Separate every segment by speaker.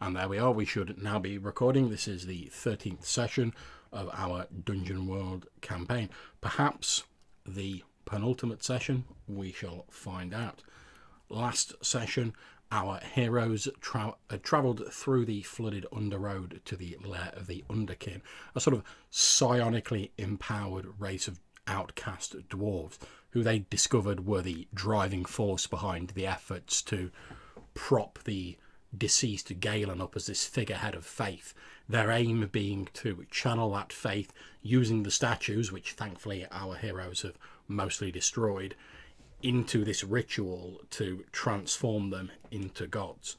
Speaker 1: And there we are, we should now be recording. This is the 13th session of our Dungeon World campaign. Perhaps the penultimate session, we shall find out. Last session, our heroes tra uh, travelled through the flooded underroad to the lair of the Underkin, a sort of psionically empowered race of outcast dwarves who they discovered were the driving force behind the efforts to prop the deceased Galen up as this figurehead of faith. Their aim being to channel that faith using the statues, which thankfully our heroes have mostly destroyed, into this ritual to transform them into gods.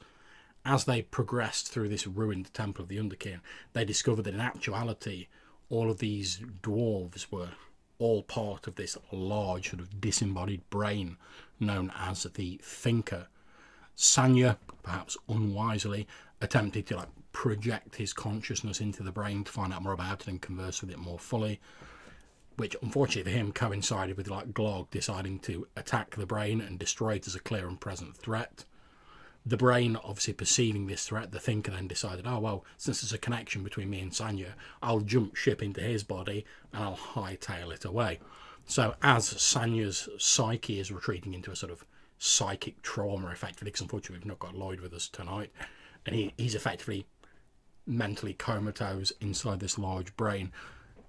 Speaker 1: As they progressed through this ruined temple of the Underkin, they discovered that in actuality, all of these dwarves were all part of this large sort of disembodied brain known as the Thinker. Sanya, perhaps unwisely, attempted to like project his consciousness into the brain to find out more about it and converse with it more fully which unfortunately for him coincided with like Glog deciding to attack the brain and destroy it as a clear and present threat. The brain, obviously perceiving this threat, the thinker then decided, oh well, since there's a connection between me and Sanya, I'll jump ship into his body and I'll hightail it away. So as Sanya's psyche is retreating into a sort of psychic trauma, effectively, because unfortunately we've not got Lloyd with us tonight, and he, he's effectively mentally comatose inside this large brain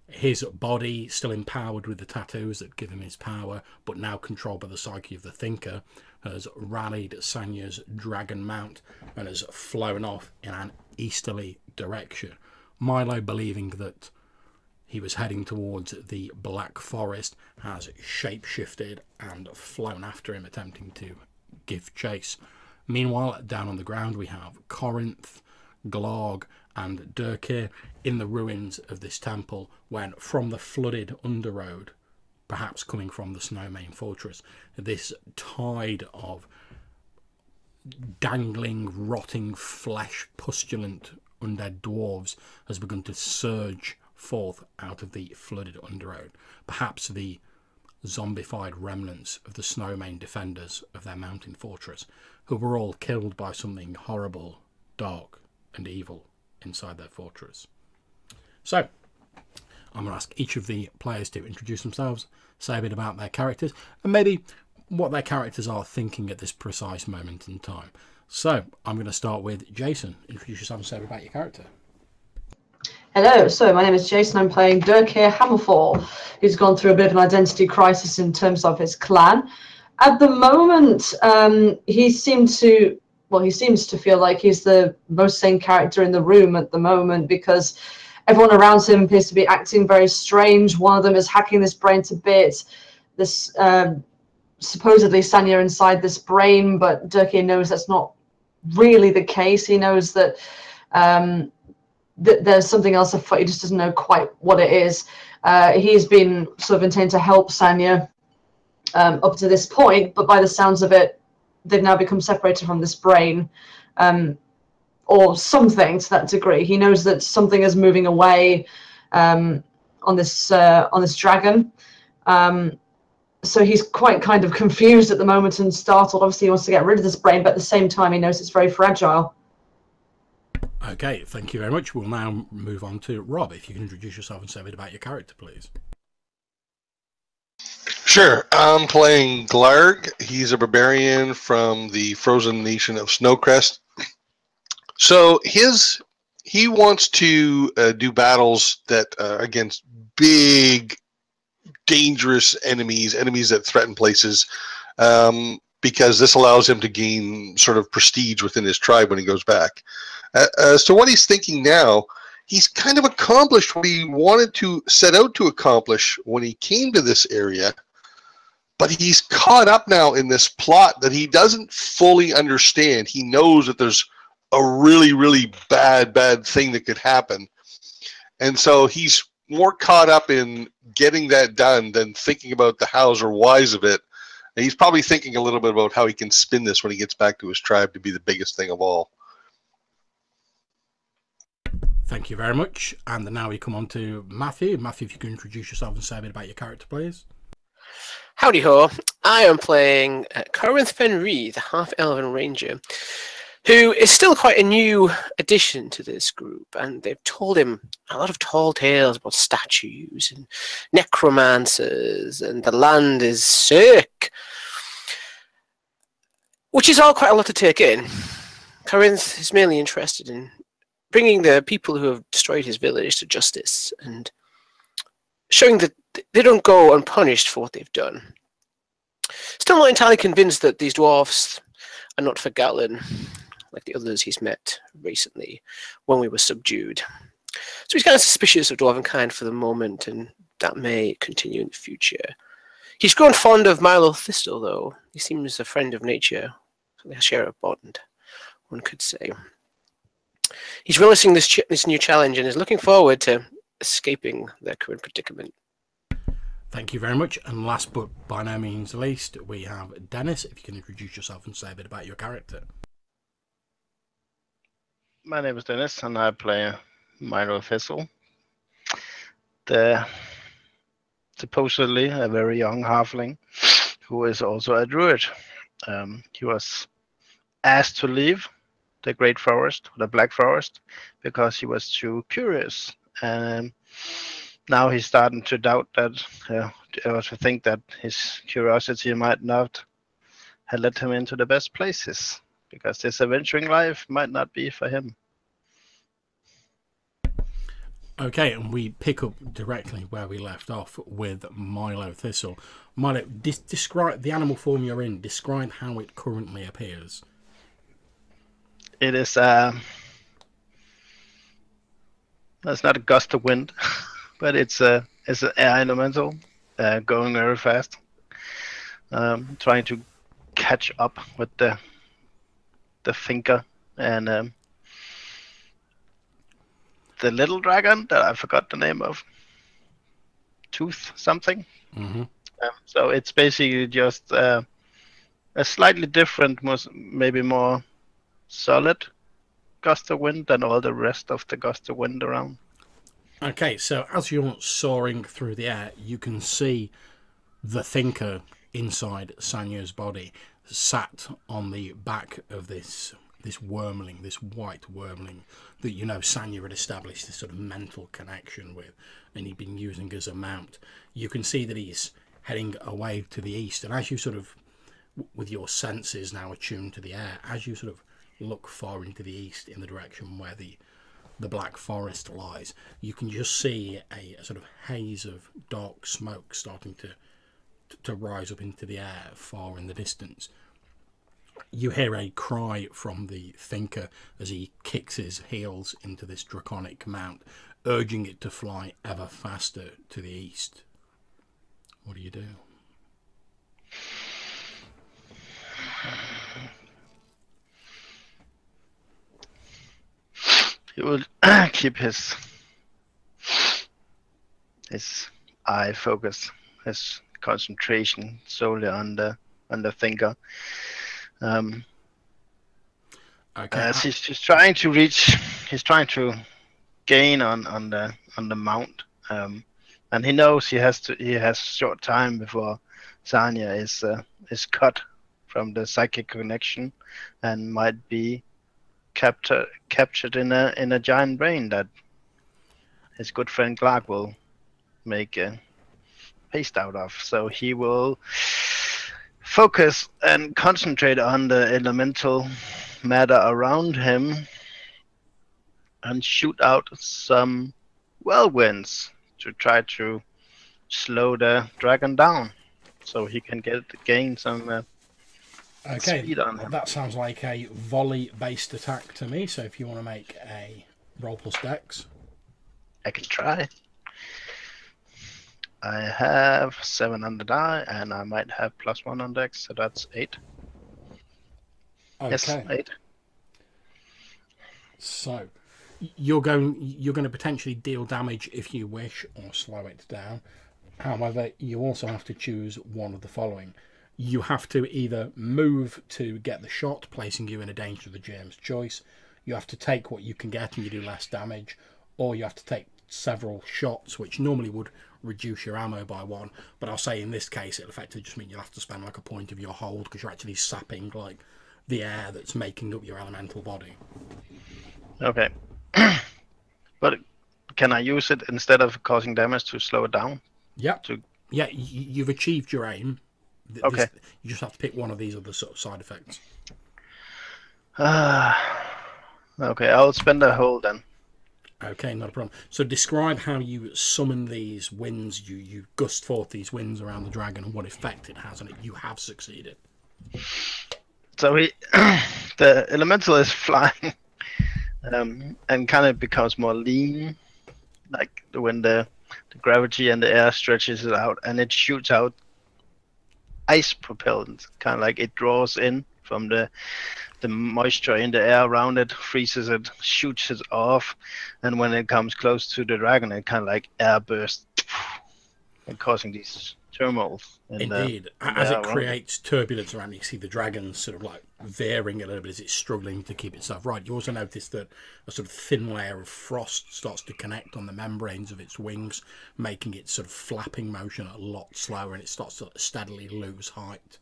Speaker 1: his body still empowered with the tattoos that give him his power, but now controlled by the psyche of the thinker, has rallied Sanya's dragon mount and has flown off in an easterly direction. Milo, believing that he was heading towards the Black Forest, has shapeshifted and flown after him, attempting to give chase. Meanwhile, down on the ground, we have Corinth, Glog, and Durkir in the ruins of this temple when from the flooded underroad, perhaps coming from the Snowmane fortress, this tide of dangling, rotting flesh, pustulant undead dwarves has begun to surge forth out of the flooded underroad. Perhaps the zombified remnants of the Snowmane defenders of their mountain fortress, who were all killed by something horrible, dark, and evil inside their fortress. So, I'm going to ask each of the players to introduce themselves, say a bit about their characters, and maybe what their characters are thinking at this precise moment in time. So, I'm going to start with Jason. Introduce yourself and say about your character.
Speaker 2: Hello, so my name is Jason. I'm playing Durkir Hammerfall, who's gone through a bit of an identity crisis in terms of his clan. At the moment, um, he seems to well, he seems to feel like he's the most sane character in the room at the moment because everyone around him appears to be acting very strange. One of them is hacking this brain to bits. This um, supposedly Sanya inside this brain, but Durkir knows that's not really the case. He knows that um, that there's something else afoot. He just doesn't know quite what it is. Uh, he's been sort of intending to help Sanya um, up to this point, but by the sounds of it, they've now become separated from this brain um, or something to that degree. He knows that something is moving away um, on this uh, on this dragon. Um, so he's quite kind of confused at the moment and startled. Obviously, he wants to get rid of this brain, but at the same time, he knows it's very fragile.
Speaker 1: Okay, thank you very much. We'll now move on to Rob. If you can introduce yourself and say a bit about your character, please.
Speaker 3: Sure. I'm playing Glarg. He's a barbarian from the frozen nation of Snowcrest. So his he wants to uh, do battles that uh, against big, dangerous enemies, enemies that threaten places, um, because this allows him to gain sort of prestige within his tribe when he goes back. Uh, to what he's thinking now, he's kind of accomplished what he wanted to set out to accomplish when he came to this area but he's caught up now in this plot that he doesn't fully understand. He knows that there's a really, really bad, bad thing that could happen. And so he's more caught up in getting that done than thinking about the hows or whys of it. And he's probably thinking a little bit about how he can spin this when he gets back to his tribe to be the biggest thing of all.
Speaker 1: Thank you very much. And now we come on to Matthew. Matthew, if you can introduce yourself and say a bit about your character, please.
Speaker 4: Howdy ho, I am playing uh, Corinth Fenry, the half elven ranger. who is still quite a new addition to this group, and they've told him a lot of tall tales about statues and necromancers, and the land is sick, which is all quite a lot to take in. Corinth is mainly interested in bringing the people who have destroyed his village to justice and showing that they don't go unpunished for what they've done. Still not entirely convinced that these dwarfs are not for Gatlin, like the others he's met recently when we were subdued. So he's kind of suspicious of Dwarvenkind for the moment, and that may continue in the future. He's grown fond of Milo Thistle, though. He seems a friend of nature. They share a bond, one could say. He's relishing this, this new challenge and is looking forward to escaping their current predicament.
Speaker 1: Thank you very much. And last but by no means least, we have Dennis. If you can introduce yourself and say a bit about your character.
Speaker 5: My name is Dennis, and I play Milo Thistle. The supposedly a very young halfling who is also a druid. Um, he was asked to leave the Great Forest, the Black Forest, because he was too curious. And now he's starting to doubt that, uh, or to think that his curiosity might not have led him into the best places, because this adventuring life might not be for him.
Speaker 1: Okay, and we pick up directly where we left off with Milo Thistle. Milo, describe the animal form you're in. Describe how it currently appears.
Speaker 5: It is. Uh, it's not a gust of wind. but it's a it's an air elemental uh, going very fast, um, trying to catch up with the the thinker and um, the little dragon that I forgot the name of, Tooth something.
Speaker 1: Mm-hmm.
Speaker 5: Um, so it's basically just uh, a slightly different, most maybe more solid gust of wind than all the rest of the gust of wind around.
Speaker 1: Okay, so as you're soaring through the air, you can see the thinker inside Sanya's body sat on the back of this this wormling, this white wormling that you know Sanya had established this sort of mental connection with and he'd been using as a mount. You can see that he's heading away to the east and as you sort of with your senses now attuned to the air, as you sort of look far into the east in the direction where the the Black Forest lies, you can just see a, a sort of haze of dark smoke starting to, to to rise up into the air far in the distance. You hear a cry from the thinker as he kicks his heels into this draconic mount, urging it to fly ever faster to the east. What do you do?
Speaker 5: He will keep his his eye focus, his concentration solely on the on the thinker. Um,
Speaker 1: Okay.
Speaker 5: as he's, he's trying to reach, he's trying to gain on on the on the mount, um, and he knows he has to he has short time before Sanya is uh, is cut from the psychic connection, and might be captured captured in a in a giant brain that his good friend Clark will make a paste out of. So he will focus and concentrate on the elemental matter around him and shoot out some whirlwinds to try to slow the dragon down so he can get gain some uh,
Speaker 1: Okay,
Speaker 5: speed on him.
Speaker 1: that sounds like a volley-based attack to me. So if you want to make a roll plus dex,
Speaker 5: I can try. I have seven on the die, and I might have plus one on dex, so that's eight. Yes,
Speaker 1: okay.
Speaker 5: eight.
Speaker 1: So you're going you're going to potentially deal damage if you wish or slow it down. However, you also have to choose one of the following. You have to either move to get the shot, placing you in a danger of the GM's choice. You have to take what you can get and you do less damage, or you have to take several shots, which normally would reduce your ammo by one. But I'll say in this case, it'll effectively just mean you'll have to spend like a point of your hold because you're actually sapping like the air that's making up your elemental body.
Speaker 5: Okay. but can I use it instead of causing damage to slow it down?
Speaker 1: Yeah.
Speaker 5: To-
Speaker 1: Yeah, you've achieved your aim. Th- this-
Speaker 5: Okay.
Speaker 1: you just have to pick one of these other sort of side effects.
Speaker 5: Ah. okay, I'll spend a hold then.
Speaker 1: Okay, not a problem. So describe how you summon these winds, you, you gust forth these winds around the dragon and what effect it has on it. You have succeeded.
Speaker 5: So he, the elemental is flying, um, and kind of becomes more lean, like when the, the gravity and the air stretches it out, and it shoots out ice propellant, kind of like it draws in from the the moisture in the air around it, freezes it, shoots it off, and when it comes close to the dragon, it kind of like air bursts, and causing these turmoils. in the- uh,
Speaker 1: Indeed. As it
Speaker 5: right.
Speaker 1: creates turbulence around, you see the dragon sort of like veering a little bit as it's struggling to keep itself right. You also notice that a sort of thin layer of frost starts to connect on the membranes of its wings, making its sort of flapping motion a lot slower and it starts to steadily lose height.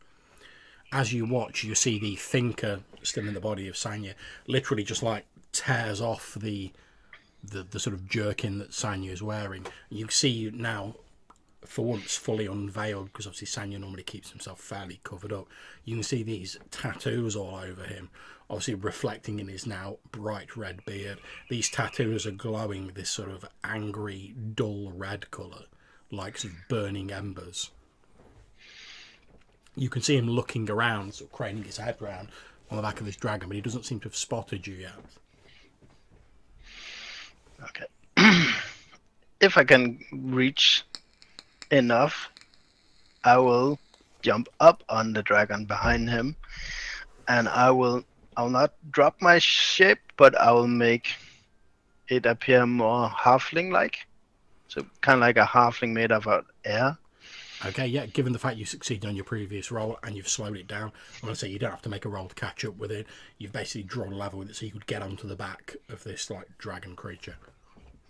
Speaker 1: As you watch, you see the thinker still in the body of Sanya literally just like tears off the the, the sort of jerkin that Sanya is wearing. You see now for once fully unveiled because obviously Sanya normally keeps himself fairly covered up. You can see these tattoos all over him, obviously reflecting in his now bright red beard. These tattoos are glowing this sort of angry, dull red colour, like sort of burning embers. You can see him looking around, sort of craning his head round on the back of this dragon, but he doesn't seem to have spotted you yet.
Speaker 5: Okay. if I can reach enough, I will jump up on the dragon behind him, and I will. I'll not drop my shape, but I will make it appear more halfling-like. So kind of like a halfling made of air.
Speaker 1: Okay, yeah, given the fact you succeeded on your previous roll and you've slowed it down, I'm going to say you don't have to make a roll to catch up with it. You've basically drawn a level with it so you could get onto the back of this like dragon creature.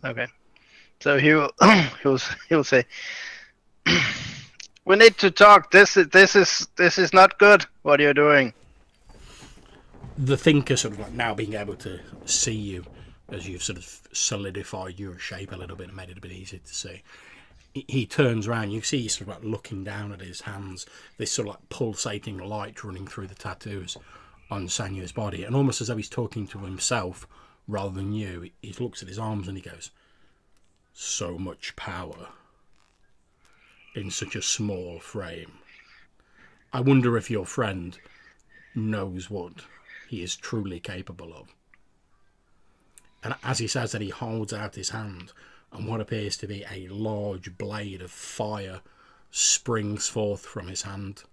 Speaker 5: Okay. So he'll he'll he'll say, "We need to talk. This is this is this is not good. What are you doing?"
Speaker 1: The thinker sort of like now being able to see you as you've sort of solidified your shape a little bit and made it a bit easier to see. He- turns around, you see he's sort of like looking down at his hands, this sort of like pulsating light running through the tattoos on Sanya's body, and almost as though he's talking to himself rather than you, he looks at his arms and he goes, So much power in such a small frame. I wonder if your friend knows what he is truly capable of. And as he says that, he holds out his hand, and what appears to be a large blade of fire springs forth from his hand.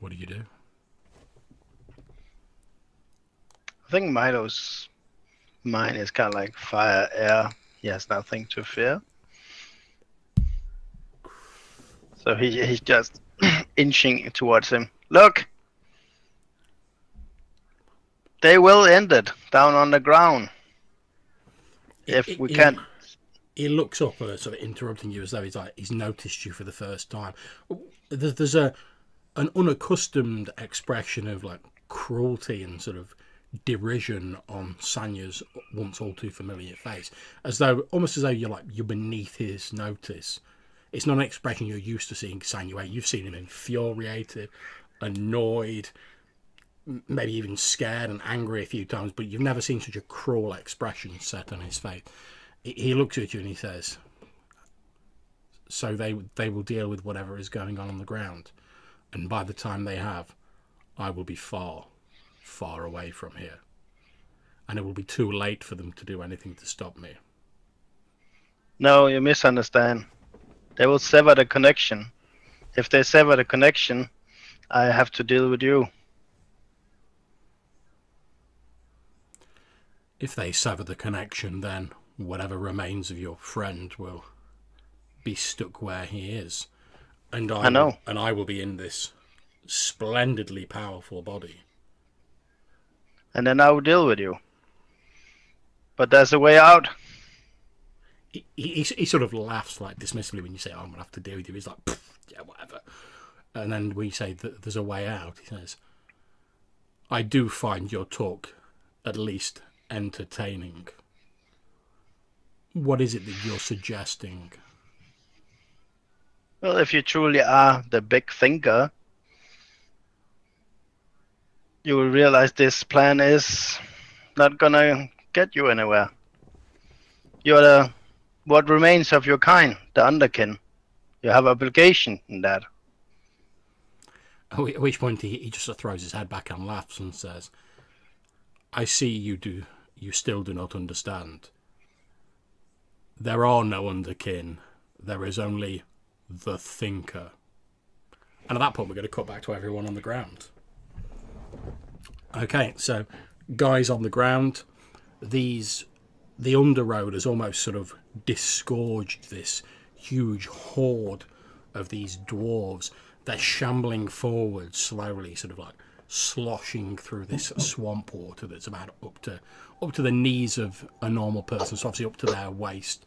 Speaker 1: What do you do?
Speaker 5: I think Milo's mine is kind of like fire, air. He has nothing to fear. So he he's just inching towards him. Look, they will end it down on the ground if we can.
Speaker 1: He looks up, uh, sort of interrupting you as though he's like he's noticed you for the first time. There's, there's a an unaccustomed expression of like cruelty and sort of derision on Sanya's once all too familiar face, as though almost as though you're like you're beneath his notice. It's not an expression you're used to seeing Sanya. You've seen him infuriated, annoyed, maybe even scared and angry a few times, but you've never seen such a cruel expression set on his face. He- He looks at you and he says, "So they they will deal with whatever is going on on the ground, and by the time they have, I will be far, far away from here, and it will be too late for them to do anything to stop me."
Speaker 5: No, you misunderstand. They will sever the connection. If they sever the connection, I have to deal with you.
Speaker 1: If they sever the connection, then whatever remains of your friend will be stuck where he is, and I,
Speaker 5: I know.
Speaker 1: and I will be in this splendidly powerful body.
Speaker 5: And then I will deal with you. But there's a way out.
Speaker 1: he, he, he sort of laughs like dismissively when you say, oh, "I'm gonna have to deal with you." He's like, "Yeah, whatever." And then we say that there's a way out. He says, "I do find your talk at least entertaining. What is it that you're suggesting?"
Speaker 5: Well, if you truly are the big thinker, you will realize this plan is not gonna get you anywhere. You're the what remains of your kind, the underkin. You have obligation in that.
Speaker 1: At which point he, he just throws his head back and laughs and says, "I see you do. You still do not understand. There are no underkin. There is only the thinker." And at that point, we're going to cut back to everyone on the ground. Okay, so guys on the ground, these the underroad has almost sort of disgorged this huge horde of these dwarves. They're shambling forward slowly, sort of like sloshing through this swamp water that's about up to up to the knees of a normal person, so obviously up to their waist.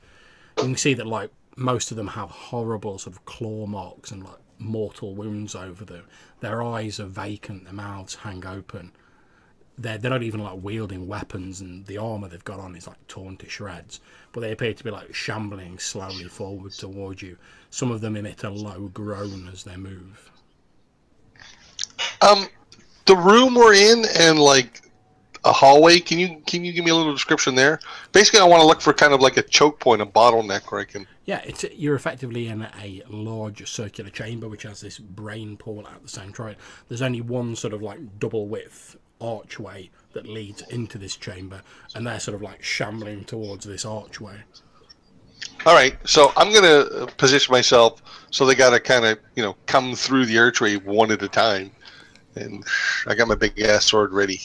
Speaker 1: You can see that like most of them have horrible sort of claw marks and like mortal wounds over them. Their eyes are vacant, their mouths hang open. They're, they're not even like wielding weapons and the armor they've got on is like torn to shreds. But they appear to be like shambling slowly forward towards you. Some of them emit a low groan as they move.
Speaker 3: Um, the room we're in and like a hallway. Can you can you give me a little description there? Basically, I want to look for kind of like a choke point, a bottleneck where I can.
Speaker 1: yeah it's you're effectively in a large circular chamber which has this brain pool at the centre right there's only one sort of like double width archway that leads into this chamber and they're sort of like shambling towards this archway
Speaker 3: All right, so I'm gonna uh, position myself so they gotta kind of you know come through the archway one at a time, and I got my big ass sword ready.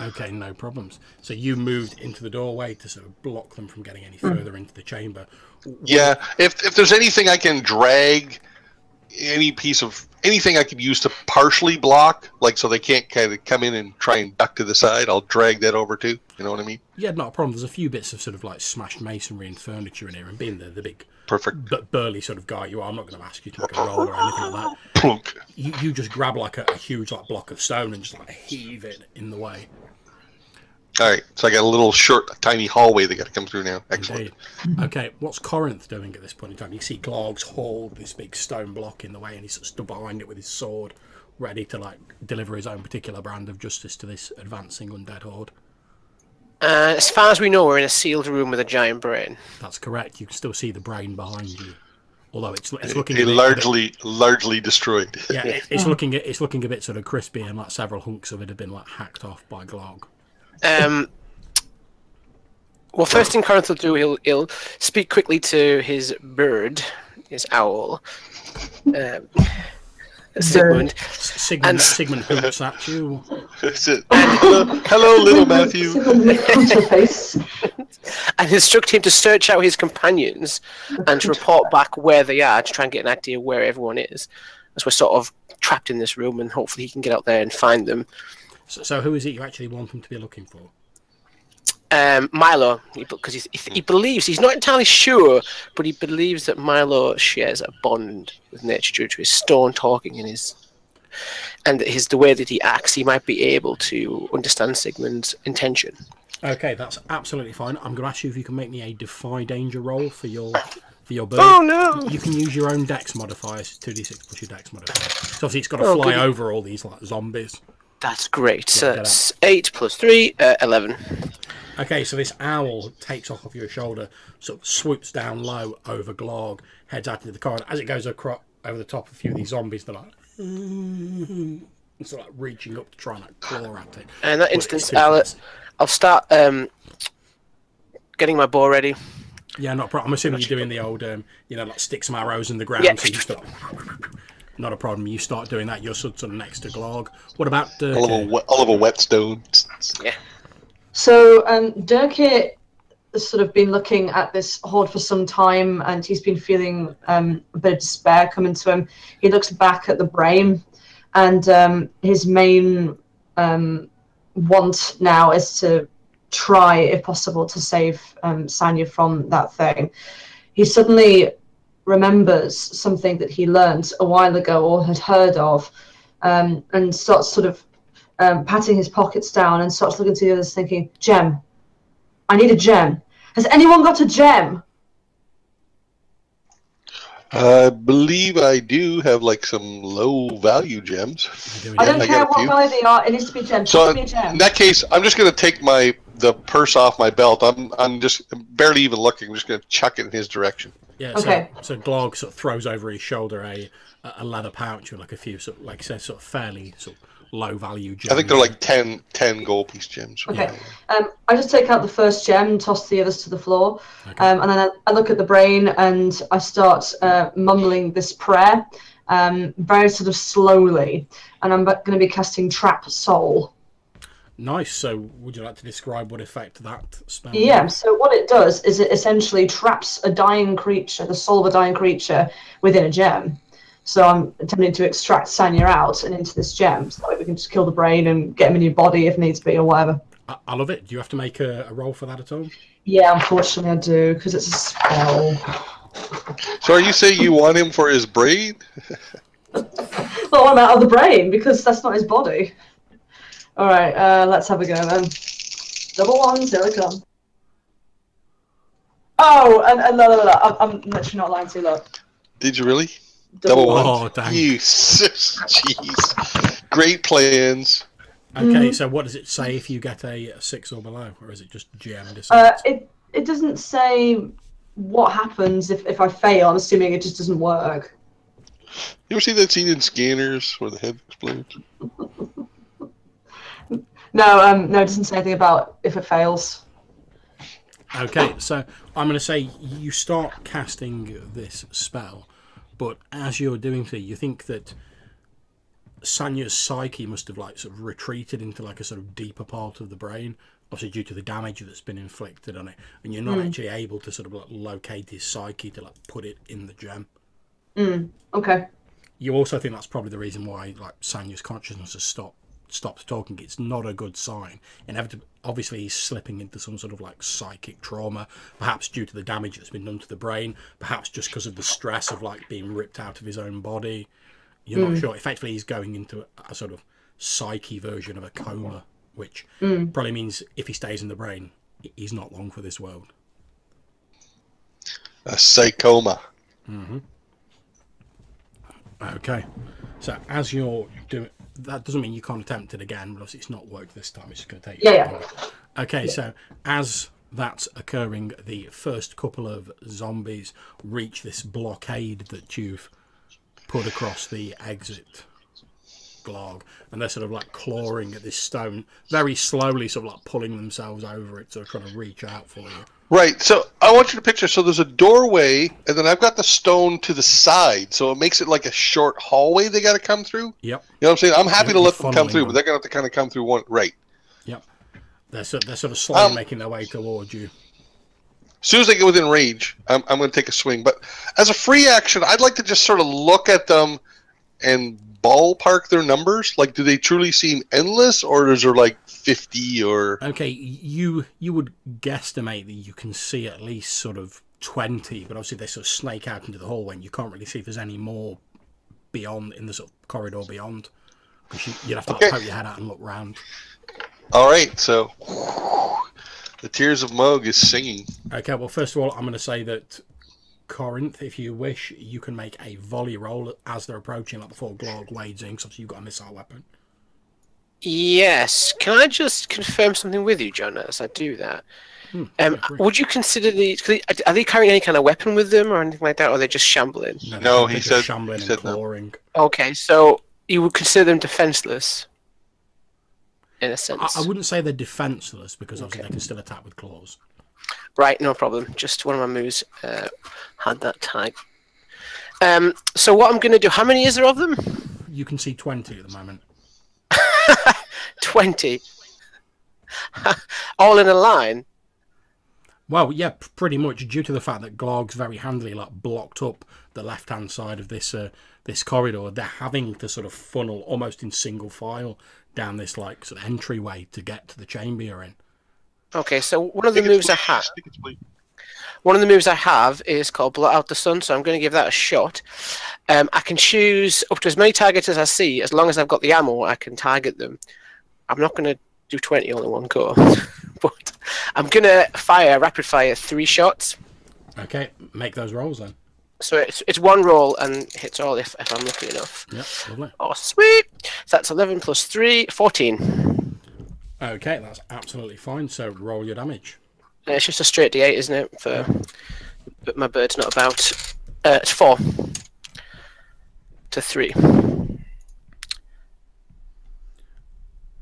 Speaker 1: Okay, no problems. So you moved into the doorway to sort of block them from getting any hmm. further into the chamber.
Speaker 3: Yeah, if if there's anything I can drag, any piece of anything I could use to partially block, like so they can't kind of come in and try and duck to the side, I'll drag that over too. You know what I mean?
Speaker 1: Yeah, not a problem. There's a few bits of sort of like smashed masonry and furniture in here, and being the, the big
Speaker 3: Perfect.
Speaker 1: bu- burly sort of guy you are, I'm not going to ask you to make a roll or anything like that.
Speaker 3: Plunk.
Speaker 1: You, you just grab like a, a huge like block of stone and just like heave it in the way.
Speaker 3: All right, so I got a little short, tiny hallway they got to come through now. Excellent.
Speaker 1: Indeed. Okay, what's Corinth doing at this point in time? You see Glog's hauled this big stone block in the way, and he's sort stood behind it with his sword, ready to like deliver his own particular brand of justice to this advancing undead horde.
Speaker 4: Uh, as far as we know, we're in a sealed room with a giant brain.
Speaker 1: That's correct. You can still see the brain behind you, although it's it's looking
Speaker 3: It
Speaker 1: a bit-
Speaker 3: largely, largely destroyed.
Speaker 1: yeah, it, it's looking it's looking a bit sort of crispy, and like several hunks of it have been like hacked off by Glog.
Speaker 4: Um, well, first thing Corinth will do, he'll, he'll speak quickly to his bird, his owl, um, Sigmund.
Speaker 1: Sigmund
Speaker 4: And-
Speaker 1: Sigmund hoots at you.
Speaker 3: Hello, hello, little Matthew.
Speaker 4: And instruct him to search out his companions and to report back where they are to try and get an idea where everyone is. As we're sort of trapped in this room, and hopefully he can get out there and find them.
Speaker 1: So, so who is it you actually want them to be looking for?
Speaker 4: Um, Milo, because he, he, he believes he's not entirely sure, but he believes that Milo shares a bond with nature due to his stone talking and his and his the way that he acts. He might be able to understand Sigmund's intention.
Speaker 1: Okay, that's absolutely fine. I'm going to ask you if you can make me a defy danger roll for your for your bird.
Speaker 4: Oh no!
Speaker 1: You can use your own dex modifiers, two d six plus your dex modifier. So obviously it's got to
Speaker 4: Oh,
Speaker 1: fly over all these like zombies.
Speaker 4: That's great. So
Speaker 1: Yeah,
Speaker 4: that's eight plus three, uh, eleven.
Speaker 1: Okay, so this owl takes off of your shoulder, sort of swoops down low over Glog, heads out into the corridor. As it goes across over the top of a few of these zombies, they're like, sort of like reaching up to try and like, claw at it.
Speaker 4: And in that instance, I'll. I'll start um, getting my bow ready.
Speaker 1: Yeah, not a problem. I'm assuming you're doing the old, um, you know, like stick some arrows in the ground.
Speaker 4: Yeah.
Speaker 1: So you just like, not a problem. You start doing that. You're sort of next to Glog. What about
Speaker 3: I'll have a, wet- I'll have a whetstone.
Speaker 2: So um, Dirk has sort of been looking at this horde for some time, and he's been feeling um, a bit of despair coming to him. He looks back at the brain, and um, his main um, want now is to try, if possible, to save um, Sanya from that thing, he suddenly remembers something that he learned a while ago or had heard of, um, and starts sort of um, patting his pockets down and starts looking to the others, thinking, "Gem, I need a gem. Has anyone got a gem?"
Speaker 3: I believe I do have like some low value gems.
Speaker 2: I don't
Speaker 3: I
Speaker 2: care
Speaker 3: got
Speaker 2: what value they are. It needs to be a gem.
Speaker 3: So
Speaker 2: So be a gem.
Speaker 3: in that case, I'm just gonna take my the purse off my belt. I'm I'm just barely even looking. I'm just gonna chuck it in his direction.
Speaker 1: Yeah,
Speaker 2: Okay.
Speaker 1: so, so Glog sort of throws over his shoulder a a leather pouch with like a few sort of like I said, sort of fairly sort of low value gems.
Speaker 3: I think they're like 10, 10 gold piece gems.
Speaker 2: Okay. Um, I just take out the first gem, toss the others to the floor, um, and then I, I look at the brain and I start uh, mumbling this prayer, um, very sort of slowly, and I'm going to be casting Trap Soul.
Speaker 1: Nice. So, would you like to describe what effect that spell?
Speaker 2: Yeah.
Speaker 1: has?
Speaker 2: So what it does is it essentially traps a dying creature, the soul of a dying creature, within a gem. So I'm attempting to extract Sanya out and into this gem, so that way we can just kill the brain and get him a new body if needs be or whatever.
Speaker 1: I, I love it. Do you have to make a, a roll for that at all?
Speaker 2: Yeah, unfortunately I do because it's a spell.
Speaker 3: So are you saying you want him for his brain?
Speaker 2: Well, I'm out of the brain because that's not his body. All right, uh, let's have a go then. Double ones, here I come. Oh, and, and no, no, no, I'm, I'm literally not lying to you. Look,
Speaker 3: Did you really?
Speaker 2: Double,
Speaker 3: Double
Speaker 2: one.
Speaker 3: one.
Speaker 1: Oh, dang.
Speaker 3: You jeez. Great plans.
Speaker 1: Okay,
Speaker 2: Mm-hmm.
Speaker 1: so what does it say if you get a, a six or below, or is it just GM
Speaker 2: Uh, it it doesn't say what happens if, if I fail. I'm assuming it just doesn't work.
Speaker 3: You ever see that scene in Scanners where the head explodes?
Speaker 2: No, um, no, it doesn't say anything about if it fails.
Speaker 1: Okay, so I'm going to say you start casting this spell, but as you're doing so, you think that Sanya's psyche must have like sort of retreated into like a sort of deeper part of the brain, obviously due to the damage that's been inflicted on it, and you're not hmm. actually able to sort of like locate his psyche to like put it in the gem. Hmm.
Speaker 2: Okay.
Speaker 1: You also think that's probably the reason why like Sanya's consciousness has stopped stopped talking. It's not a good sign. Inevitably, obviously, he's slipping into some sort of like psychic trauma, perhaps due to the damage that's been done to the brain, perhaps just because of the stress of like being ripped out of his own body. You're not mm. sure. Effectively, he's going into a, a sort of psyche version of a coma, which mm. probably means if he stays in the brain, he's not long for this world.
Speaker 3: A psychoma. Mm-hmm.
Speaker 1: Okay. So as you're doing, that doesn't mean you can't attempt it again, but obviously it's not worked this time. It's just going to take.
Speaker 2: Yeah, yeah.
Speaker 1: Okay, so as that's occurring, the first couple of zombies reach this blockade that you've put across the exit and they're sort of like clawing at this stone, very slowly, sort of like pulling themselves over it, sort of trying to reach out for you.
Speaker 3: Right. So I want you to picture. So there's a doorway, and then I've got the stone to the side, so it makes it like a short hallway they got to come through.
Speaker 1: Yep,
Speaker 3: You know what I'm saying? I'm happy
Speaker 1: You're-
Speaker 3: to let them come through,
Speaker 1: them.
Speaker 3: but they're gonna have to kind of come through one. Right.
Speaker 1: yep. They're sort, they're sort of slowly
Speaker 3: Um,
Speaker 1: making their way towards you.
Speaker 3: As soon as they get within range, I'm, I'm going to take a swing. But as a free action, I'd like to just sort of look at them and ballpark their numbers. Like, do they truly seem endless, or is there like 50 or?
Speaker 1: Okay, you you would guesstimate that you can see at least sort of twenty, but obviously they sort of snake out into the hallway, and you can't really see if there's any more beyond in the sort of corridor beyond. Because you, you'd have to
Speaker 3: Okay.
Speaker 1: poke your head out and look round.
Speaker 3: All right. So the Tears of Moog is singing.
Speaker 1: Okay, well, first of all, I'm going to say that Corinth, if you wish, you can make a volley roll as they're approaching, like before Glog wades in, 'cause obviously you've got a missile weapon.
Speaker 4: Yes. Can I just confirm something with you, John, as I do that? Um,
Speaker 1: yeah,
Speaker 4: would you consider these? 'cause they- Are they carrying any kind of weapon with them or anything like that, or are they just shambling?
Speaker 1: they're-
Speaker 3: No, he
Speaker 1: just
Speaker 3: said-
Speaker 1: shambling
Speaker 3: he
Speaker 1: and
Speaker 3: said no.
Speaker 1: clawing.
Speaker 4: Okay, so you would consider them defenseless, in a sense.
Speaker 1: I wouldn't say they're defenseless because obviously
Speaker 4: Okay.
Speaker 1: they can still attack with claws.
Speaker 4: Right, no problem. Just one of my moves uh, had that tag. Um, so what I'm going to do? How many is there of them?
Speaker 1: You can see twenty at the moment.
Speaker 4: Twenty. All in a line.
Speaker 1: Well, yeah, pretty much due to the fact that Glog's very handily like blocked up the left-hand side of this uh, this corridor. They're having to sort of funnel almost in single file down this like sort of entryway to get to the chamber you're in.
Speaker 4: Okay, so one of the
Speaker 3: think it's
Speaker 4: moves I have,
Speaker 3: think it's bleed.
Speaker 4: one of the moves I have is called Blot Out the Sun, so I'm going to give that a shot. Um, I can choose up to as many targets as I see, as long as I've got the ammo, I can target them. I'm not going to do 20 all in one go, but I'm going to fire rapid fire three shots.
Speaker 1: Okay, make those rolls then.
Speaker 4: So it's it's one roll and hits all if, if I'm lucky enough.
Speaker 1: Yep, lovely.
Speaker 4: Oh, sweet! So that's 11 plus 3, 14.
Speaker 1: Okay, that's absolutely fine. So roll your damage.
Speaker 4: And it's just a straight d8, isn't it? For but my bird's not about. Uh, it's four to three.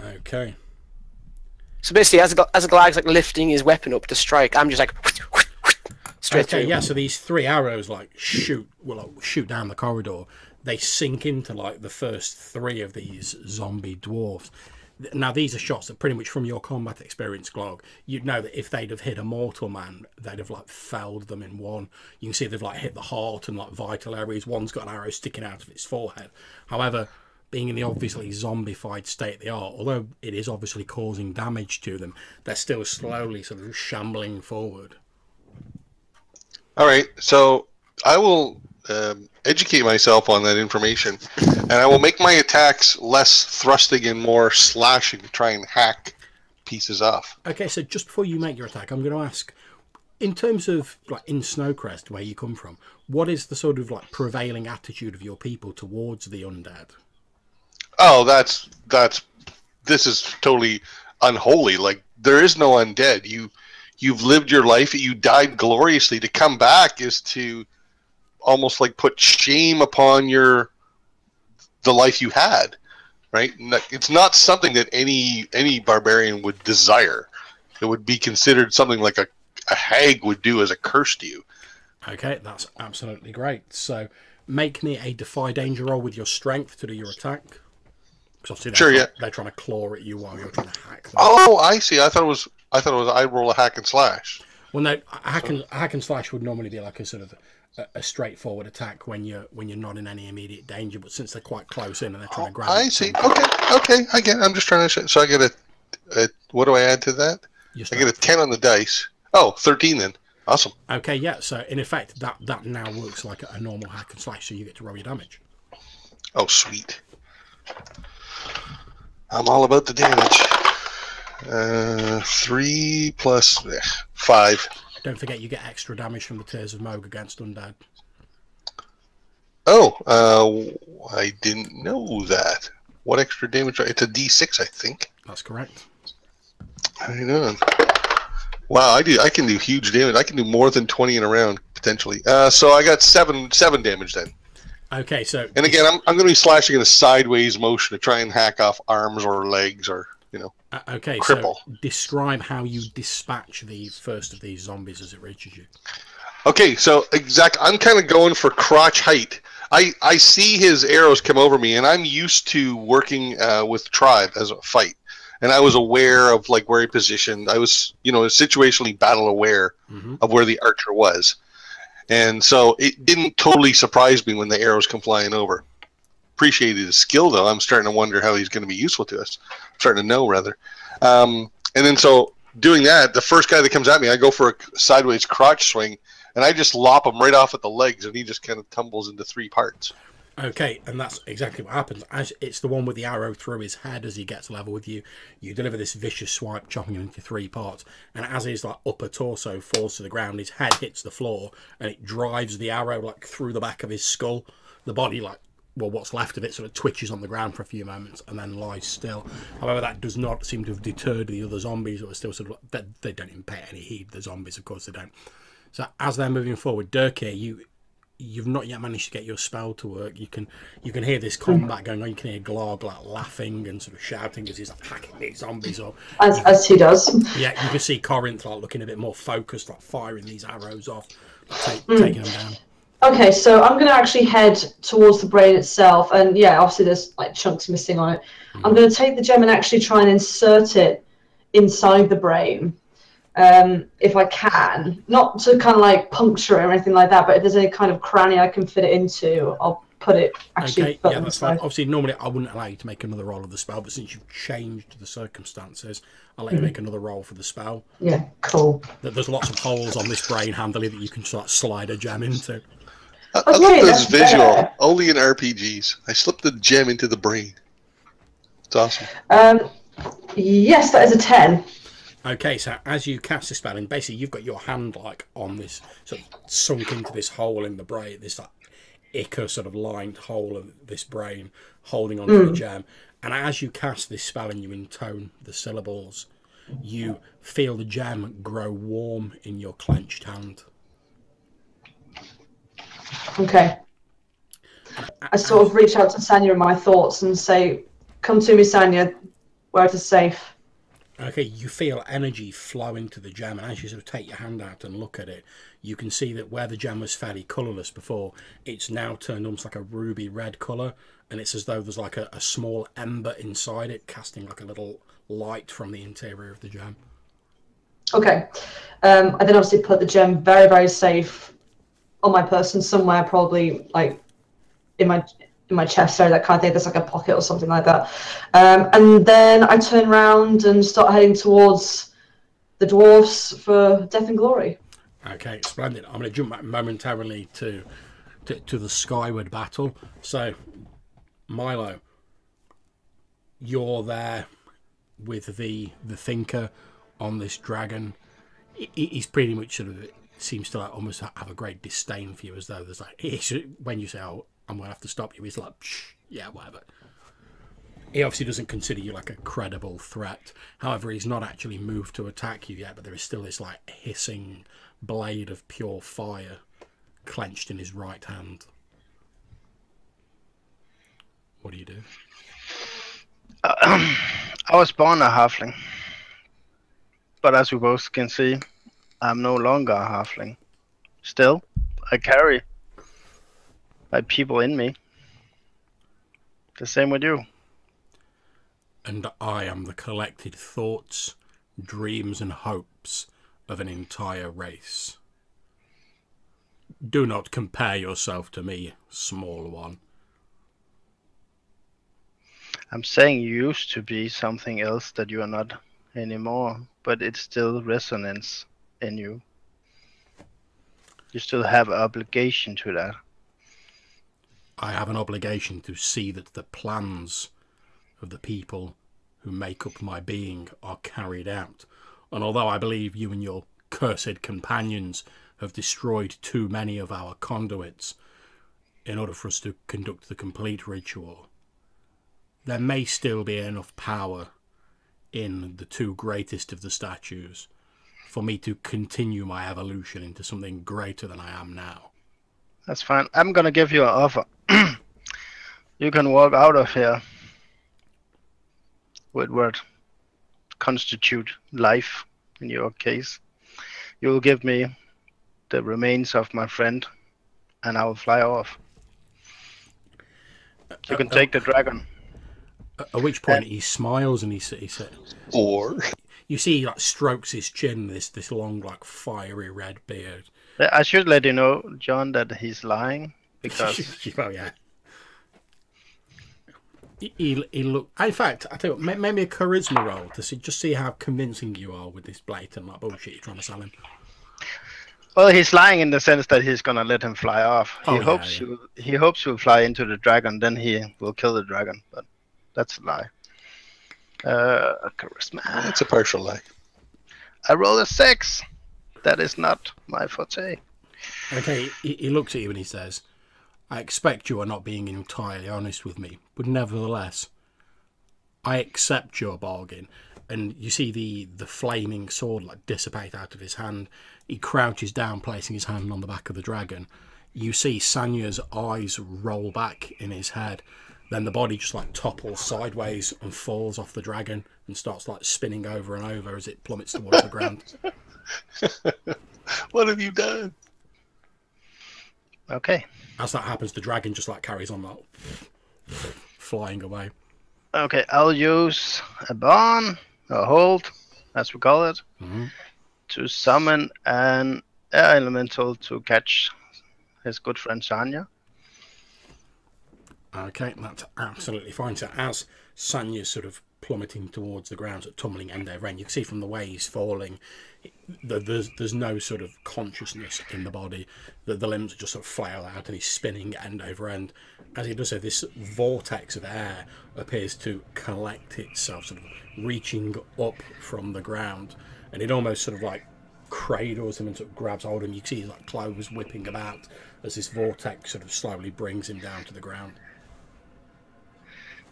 Speaker 1: Okay.
Speaker 4: So basically, as a, as a Glog's like lifting his weapon up to strike, I'm just like straight
Speaker 1: okay,
Speaker 4: through.
Speaker 1: yeah. So these three arrows like shoot, well, like, shoot down the corridor. They sink into like the first three of these zombie dwarfs. Now these are shots that pretty much from your combat experience, Glog, you'd know that if they'd have hit a mortal man, they'd have like felled them in one. You can see they've like hit the heart and like vital areas. One's got an arrow sticking out of its forehead. However, being in the obviously zombified state they are, although it is obviously causing damage to them, they're still slowly sort of shambling forward.
Speaker 3: All right, so I will um, educate myself on that information, and I will make my attacks less thrusting and more slashing to try and hack pieces off.
Speaker 1: Okay, so just before you make your attack, I'm going to ask, in terms of like in Snowcrest, where you come from, what is the sort of like prevailing attitude of your people towards the undead?
Speaker 3: Oh, that's that's this is totally unholy. Like there is no undead. You you've lived your life. You died gloriously. To come back is to almost like put shame upon your the life you had. Right? It's not something that any any barbarian would desire. It would be considered something like a a hag would do as a curse to you.
Speaker 1: Okay, that's absolutely great. So make me a defy danger roll with your strength to do your attack. Because obviously
Speaker 3: Sure, yeah.
Speaker 1: they're trying to claw at you while you're trying to hack them.
Speaker 3: Oh, I see. I thought it was I thought it was I roll a hack and slash.
Speaker 1: Well, no, hack and, hack and slash would normally be like a sort of a, straightforward attack when you're when you're not in any immediate danger. But since they're quite close in and they're trying to grab,
Speaker 3: I
Speaker 1: you,
Speaker 3: see. Okay, okay, I get. I'm just trying to. Sh- so I get a, a. What do I add to that? I get a ten on the dice. Oh, 13 then. Awesome.
Speaker 1: Okay, yeah. So in effect, that that now works like a, a normal hack and slash. So you get to roll your damage.
Speaker 3: Oh, sweet. I'm all about the damage. Uh, three plus eh, five.
Speaker 1: Don't forget, you get extra damage from the Tears of Moog against undead.
Speaker 3: Oh, uh, I didn't know that. What extra damage? It's a D6, I think.
Speaker 1: That's correct.
Speaker 3: Hang on. Wow, I do. I can do huge damage. I can do more than 20 in a round potentially. Uh, so I got seven seven damage then.
Speaker 1: Okay, so
Speaker 3: And again, I'm, I'm going to be slashing in a sideways motion to try and hack off arms or legs or, you know.
Speaker 1: uh, okay,
Speaker 3: cripple.
Speaker 1: so describe how you dispatch the first of these zombies as it reaches you.
Speaker 3: Okay, so exact. I'm kind of going for crotch height. I, I see his arrows come over me, and I'm used to working uh, with tribe as a fight, and I was aware of like where he positioned. I was, you know, situationally battle aware
Speaker 1: hmm
Speaker 3: of where the archer was, and so it didn't totally surprise me when the arrows come flying over. Appreciated his skill though. I'm starting to wonder how he's going to be useful to us. I'm starting to know rather. Um, and then so doing that, the first guy that comes at me, I go for a sideways crotch swing, and I just lop him right off at the legs, and he just kind of tumbles into three parts.
Speaker 1: Okay, and that's exactly what happens. As it's the one with the arrow through his head as he gets level with you. You deliver this vicious swipe, chopping him into three parts. And as his like upper torso falls to the ground, his head hits the floor, and it drives the arrow like through the back of his skull. The body like well, what's left of it sort of twitches on the ground for a few moments and then lies still. However, that does not seem to have deterred the other zombies who are still sort of they, they don't even pay any heed. The zombies, of course, they don't. So as they're moving forward, Durkir, you you've not yet managed to get your spell to work. You can you can hear this hmm. combat going on. You can hear Glog like laughing and sort of shouting as he's like hacking these zombies up.
Speaker 2: as, as he does.
Speaker 1: Yeah, you can see Corinth like looking a bit more focused, like firing these arrows off, like, take, hmm. taking them down.
Speaker 2: Okay, so I'm going to actually head towards the brain itself, and yeah, obviously there's like chunks missing on it. I'm going to take the gem and actually try and insert it inside the brain, um, if I can. Not to kind of like puncture it or anything like that, but if there's any kind of cranny I can fit it into, I'll put it actually.
Speaker 1: Okay, yeah, that's fine. Obviously, normally I wouldn't allow you to make another roll of the spell, but since you've changed the circumstances, I'll let you make another roll for the spell.
Speaker 2: Yeah, cool.
Speaker 1: There's lots of holes on this brain handily that you can sort of slide a gem into.
Speaker 3: I, I love this
Speaker 2: that's
Speaker 3: visual.
Speaker 2: fair.
Speaker 3: Only in RPGs. I slipped the gem into the brain. It's awesome.
Speaker 2: Um, yes, that is a ten.
Speaker 1: Okay, so as you cast the spell, and basically you've got your hand like on this, sort of sunk into this hole in the brain, this like ichor sort of lined hole of this brain, holding onto the gem. And as you cast this spell and you intone the syllables, you feel the gem grow warm in your clenched hand.
Speaker 2: Okay. I sort of reach out to Sanya in my thoughts and say, "Come to me, Sanya. Where it is safe."
Speaker 1: Okay, you feel energy flow into the gem, and as you sort of take your hand out and look at it, you can see that where the gem was fairly colourless before, it's now turned almost like a ruby red colour, and it's as though there's like a, a small ember inside it, casting like a little light from the interior of the gem.
Speaker 2: Okay. Um, I then obviously put the gem very, very safe on my person somewhere, probably like in my in my chest area, that kind of thing. There's like a pocket or something like that. Um, and then I turn around and start heading towards the dwarves for death and glory.
Speaker 1: Okay, splendid. I'm going to jump back momentarily to, to to the skyward battle. So, Milo, you're there with the the thinker on this dragon. He- he- He's pretty much sort of seems to like almost have a great disdain for you, as though there's like when you say, "Oh, I'm going to have to stop you," he's like, "Yeah, whatever." He obviously doesn't consider you like a credible threat. However, he's not actually moved to attack you yet, but there is still this like hissing blade of pure fire clenched in his right hand. What do you do?
Speaker 5: Uh, I was born a halfling, but as we both can see, I'm no longer a halfling. Still, I carry my people in me. The same with you.
Speaker 1: And I am the collected thoughts, dreams, and hopes of an entire race. Do not compare yourself to me, small one.
Speaker 5: I'm saying you used to be something else that you are not anymore, but it's still resonates in you. You still have an obligation to that.
Speaker 1: I have an obligation to see that the plans of the people who make up my being are carried out. And although I believe you and your cursed companions have destroyed too many of our conduits in order for us to conduct the complete ritual, there may still be enough power in the two greatest of the statues for me to continue my evolution into something greater than I am now.
Speaker 5: That's fine. I'm gonna give you an offer. you can walk out of here with what constitute life in your case. You will give me the remains of my friend, and I will fly off. You can
Speaker 1: Uh,
Speaker 5: take the dragon.
Speaker 1: At at which point he smiles and he, sa- he said,
Speaker 3: Or
Speaker 1: You see, he like strokes his chin, this this long, like fiery red beard.
Speaker 5: I should let you know, John, that he's lying because
Speaker 1: oh yeah. He, he, he look. In fact, I tell you, what, ma- maybe a charisma roll to see just see how convincing you are with this blatant like bullshit you're trying to sell him.
Speaker 5: well, he's lying in the sense that he's gonna let him fly off. He
Speaker 1: Oh, yeah,
Speaker 5: hopes
Speaker 1: yeah.
Speaker 5: you he hopes you'll fly into the dragon, then he will kill the dragon. But that's a lie. Uh, charisma.
Speaker 3: that's a partial lie.
Speaker 5: I roll a six. That is not my forte.
Speaker 1: Okay, he, he looks at you and he says, "I expect you are not being entirely honest with me, but nevertheless, I accept your bargain." And you see the the flaming sword like dissipate out of his hand. He crouches down, placing his hand on the back of the dragon. You see Sanya's eyes roll back in his head. Then the body just like topples sideways and falls off the dragon and starts like spinning over and over as it plummets towards the ground.
Speaker 3: What have you done?
Speaker 5: Okay.
Speaker 1: As that happens, the dragon just like carries on like flying away.
Speaker 5: Okay, I'll use a bond, a hold, as we call it,
Speaker 1: Mhm.
Speaker 5: to summon an air elemental to catch his good friend Sanya.
Speaker 1: Okay, that's absolutely fine. So as Sanya's sort of plummeting towards the ground, tumbling end over end, you can see from the way he's falling, the, there's there's no sort of consciousness in the body. The, the limbs are just sort of flail out, and he's spinning end over end. As he does so, this vortex of air appears to collect itself, sort of reaching up from the ground, and it almost sort of like cradles him and sort of grabs hold of him. You can see his like clothes whipping about as this vortex sort of slowly brings him down to the ground.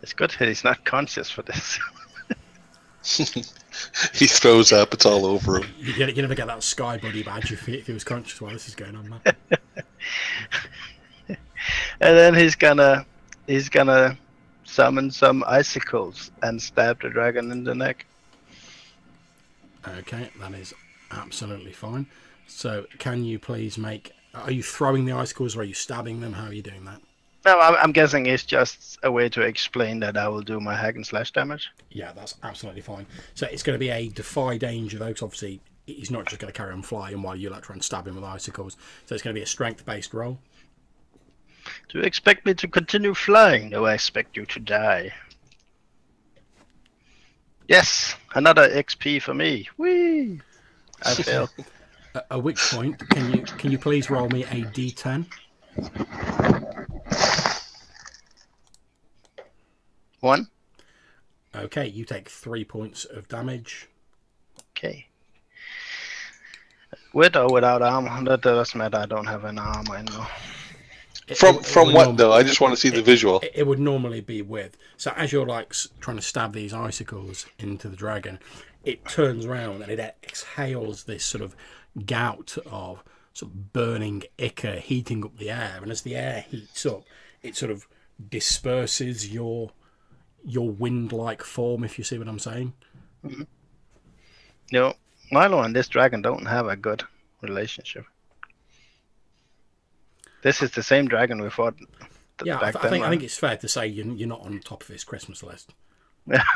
Speaker 5: It's good that he's not conscious for this.
Speaker 3: he throws up. It's all over him.
Speaker 1: You, you never get that Sky Buddy badge if he, if he was conscious while this is going on, man.
Speaker 5: and then he's gonna he's gonna summon some icicles and stab the dragon in the neck.
Speaker 1: Okay, that is absolutely fine. So, can you please make? Are you throwing the icicles or are you stabbing them? How are you doing that?
Speaker 5: No, I'm, I'm guessing it's just a way to explain that I will do my hack and slash damage.
Speaker 1: Yeah, that's absolutely fine. So it's going to be a defy danger though, because obviously he's not just going to carry on flying while you like try and stab him with icicles. So it's going to be a strength based roll.
Speaker 5: Do you expect me to continue flying? No, I expect you to die. Yes, another XP for me. Whee! I failed.
Speaker 1: At, at which point, can you can you please roll me a d10?
Speaker 5: One.
Speaker 1: Okay, you take three points of damage.
Speaker 5: Okay. With or without armor? That doesn't matter. I don't have an armor anymore.
Speaker 1: It-
Speaker 3: From
Speaker 1: it- it
Speaker 3: from
Speaker 1: would
Speaker 3: what
Speaker 1: norm-
Speaker 3: though? I just want to see the visual.
Speaker 1: It, it would normally be with. So as you're like trying to stab these icicles into the dragon, it turns around and it exhales this sort of gout of sort of burning ichor heating up the air. And as the air heats up, it sort of disperses your your wind-like form. If you see what I'm saying.
Speaker 5: No, Milo and this dragon don't have a good relationship. This is the same dragon we fought th-
Speaker 1: Yeah, I, th- I think I think it's fair to say you're, you're not on top of his Christmas list.
Speaker 5: Yeah.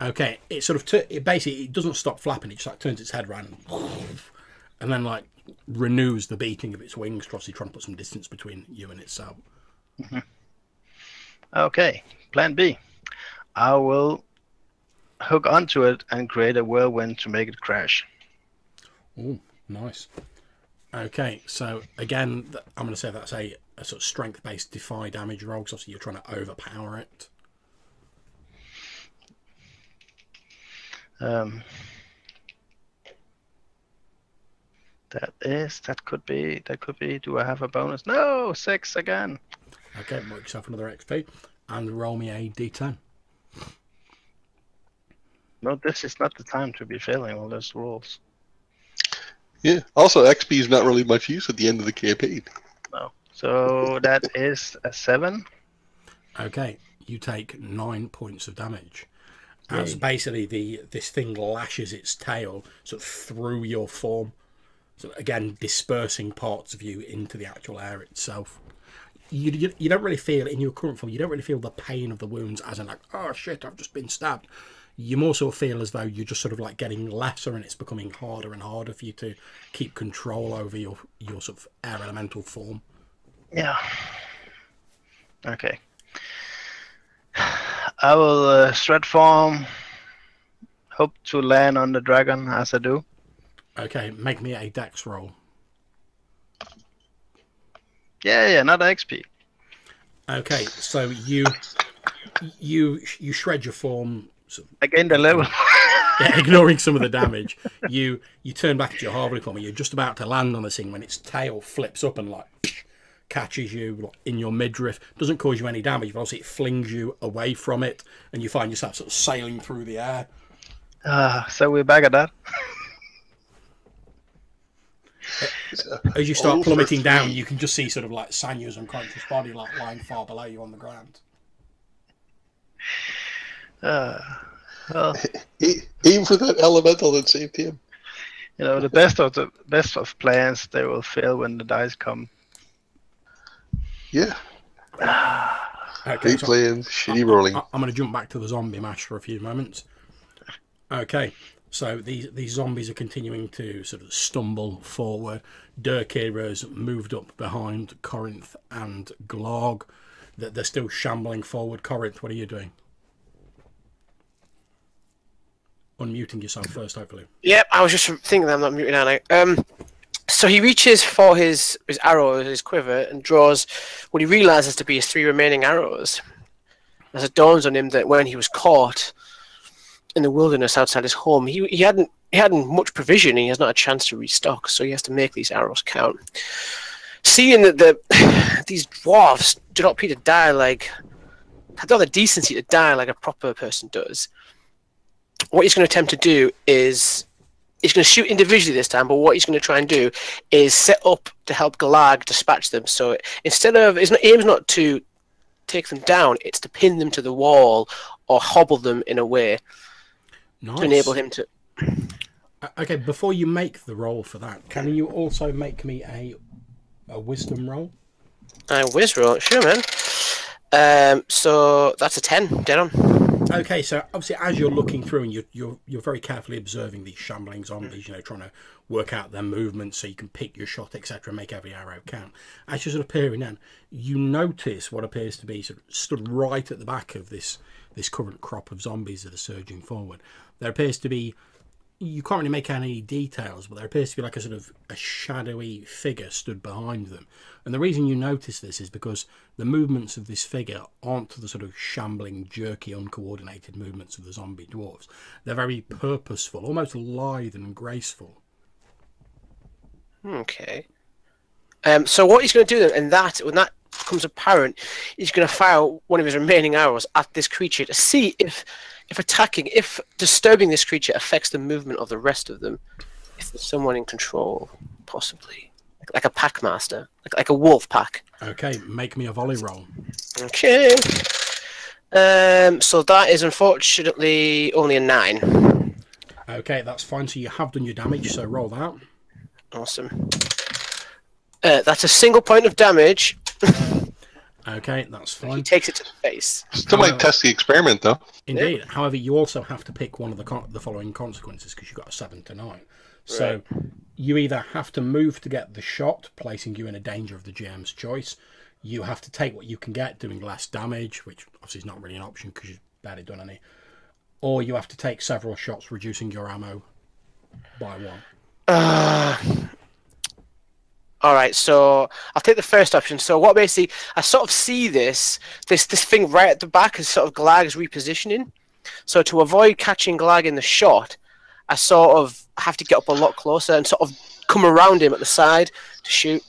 Speaker 1: Okay, it sort of tu- it basically it doesn't stop flapping. It just like turns its head around, and then like renews the beating of its wings, obviously trying to put some distance between you and itself. Mm-hmm.
Speaker 5: Okay, plan B. I will hook onto it and create a whirlwind to make it crash.
Speaker 1: Oh, nice. Okay, so again, I'm going to say that's a, a sort of strength-based defy damage roll. 'cause obviously, you're trying to overpower it.
Speaker 5: Um, that is, that could be, that could be. Do I have a bonus? No, six again.
Speaker 1: Okay, mark yourself another XP and roll me a d10.
Speaker 5: No, this is not the time to be failing all those rules.
Speaker 3: Yeah. Also, XP is not really much use at the end of the campaign.
Speaker 5: No. So that is a seven.
Speaker 1: Okay, you take nine points of damage. As
Speaker 5: Yay.
Speaker 1: basically the this thing lashes its tail sort of through your form, so again dispersing parts of you into the actual air itself. You, you, you don't really feel in your current form. You don't really feel the pain of the wounds, as in like, oh shit, I've just been stabbed. You more so feel as though you're just sort of like getting lesser, and it's becoming harder and harder for you to keep control over your your sort of air elemental form.
Speaker 5: Yeah. Okay. I will uh, straight form. Hope to land on the dragon as I do.
Speaker 1: Okay, make me a dex roll.
Speaker 5: Yeah, yeah, another XP.
Speaker 1: Okay, so you you you shred your form, of,
Speaker 5: I gained level.
Speaker 1: yeah, ignoring some of the damage. You you turn back at your harvest form, and you're just about to land on this thing when its tail flips up and like catches you in your midriff. Doesn't cause you any damage, but obviously it flings you away from it, and you find yourself sort of sailing through the air.
Speaker 5: Ah, so we're back at that.
Speaker 1: As you start
Speaker 3: for
Speaker 1: plummeting down, you can just see sort of like Sanya's unconscious body like lying far below you on the ground.
Speaker 5: Uh, well,
Speaker 3: A- Aim for that elemental that saved him.
Speaker 5: you know, the best of the best of plans they will fail when the dice come.
Speaker 3: Yeah.
Speaker 1: Okay,
Speaker 3: Great
Speaker 1: so-
Speaker 3: plans, shitty rolling.
Speaker 1: I- I'm going to jump back to the zombie mash for a few moments. Okay, So these these zombies are continuing to sort of stumble forward. Durkir's moved up behind Corinth and Glog. That they're still shambling forward. Corinth, what are you doing? Unmuting yourself first, hopefully.
Speaker 4: Yep, I was just thinking that I'm not muting now. Um, so he reaches for his his arrow, his quiver, and draws what he realizes to be his three remaining arrows. As it dawns on him that when he was caught in the wilderness outside his home, he he hadn't he hadn't much provision. And he has not a chance to restock, so he has to make these arrows count. Seeing that the these dwarves do not appear to die like not the decency to die like a proper person does, what he's going to attempt to do is he's going to shoot individually this time, but what he's going to try and do is set up to help Galag dispatch them. So instead of his aim's not to take them down, it's to pin them to the wall or hobble them in a way
Speaker 1: Nice.
Speaker 4: to enable him to.
Speaker 1: Uh, Okay, before you make the roll for that, can you also make me a a wisdom roll?
Speaker 4: Uh, whiz roll, sure, man. Um, so that's a ten, dead on.
Speaker 1: Okay, so obviously as you're looking through and you're you're, you're very carefully observing these shambling zombies, you know, trying to work out their movements so you can pick your shot, etc., make every arrow count. As you're sort of peering in, you notice what appears to be sort of stood right at the back of this this current crop of zombies that are surging forward. There appears to be you can't really make out any details, but there appears to be like a sort of a shadowy figure stood behind them. And the reason you notice this is because the movements of this figure aren't the sort of shambling, jerky, uncoordinated movements of the zombie dwarves. They're very purposeful, almost lithe and graceful.
Speaker 4: Okay. Um, so what he's going to do then, and that when that becomes apparent, he's going to fire one of his remaining arrows at this creature to see if, if attacking, if disturbing this creature affects the movement of the rest of them. If there's someone in control, possibly, like, like a pack master, like like a wolf pack.
Speaker 1: Okay, make me a volley roll.
Speaker 4: Okay. Um, so that is unfortunately only a nine.
Speaker 1: Okay, that's fine. So you have done your damage, so roll that.
Speaker 4: Awesome. Uh, that's a single point of damage.
Speaker 1: Okay, that's fine.
Speaker 4: He takes it to the face.
Speaker 3: Still might test the experiment though.
Speaker 1: Indeed. However, you also have to pick one of the con- the following consequences because you've got a seven to nine. So you either have to move to get the shot, placing you in a danger of the GM's choice. You have to take what you can get, doing less damage, which obviously is not really an option because you've barely done any. Or you have to take several shots, reducing your ammo by one.
Speaker 4: Uh, all right, so I'll take the first option. So what basically I sort of see this this this thing right at the back is sort of Glag's repositioning. So to avoid catching Glag in the shot, I sort of have to get up a lot closer and sort of come around him at the side to shoot,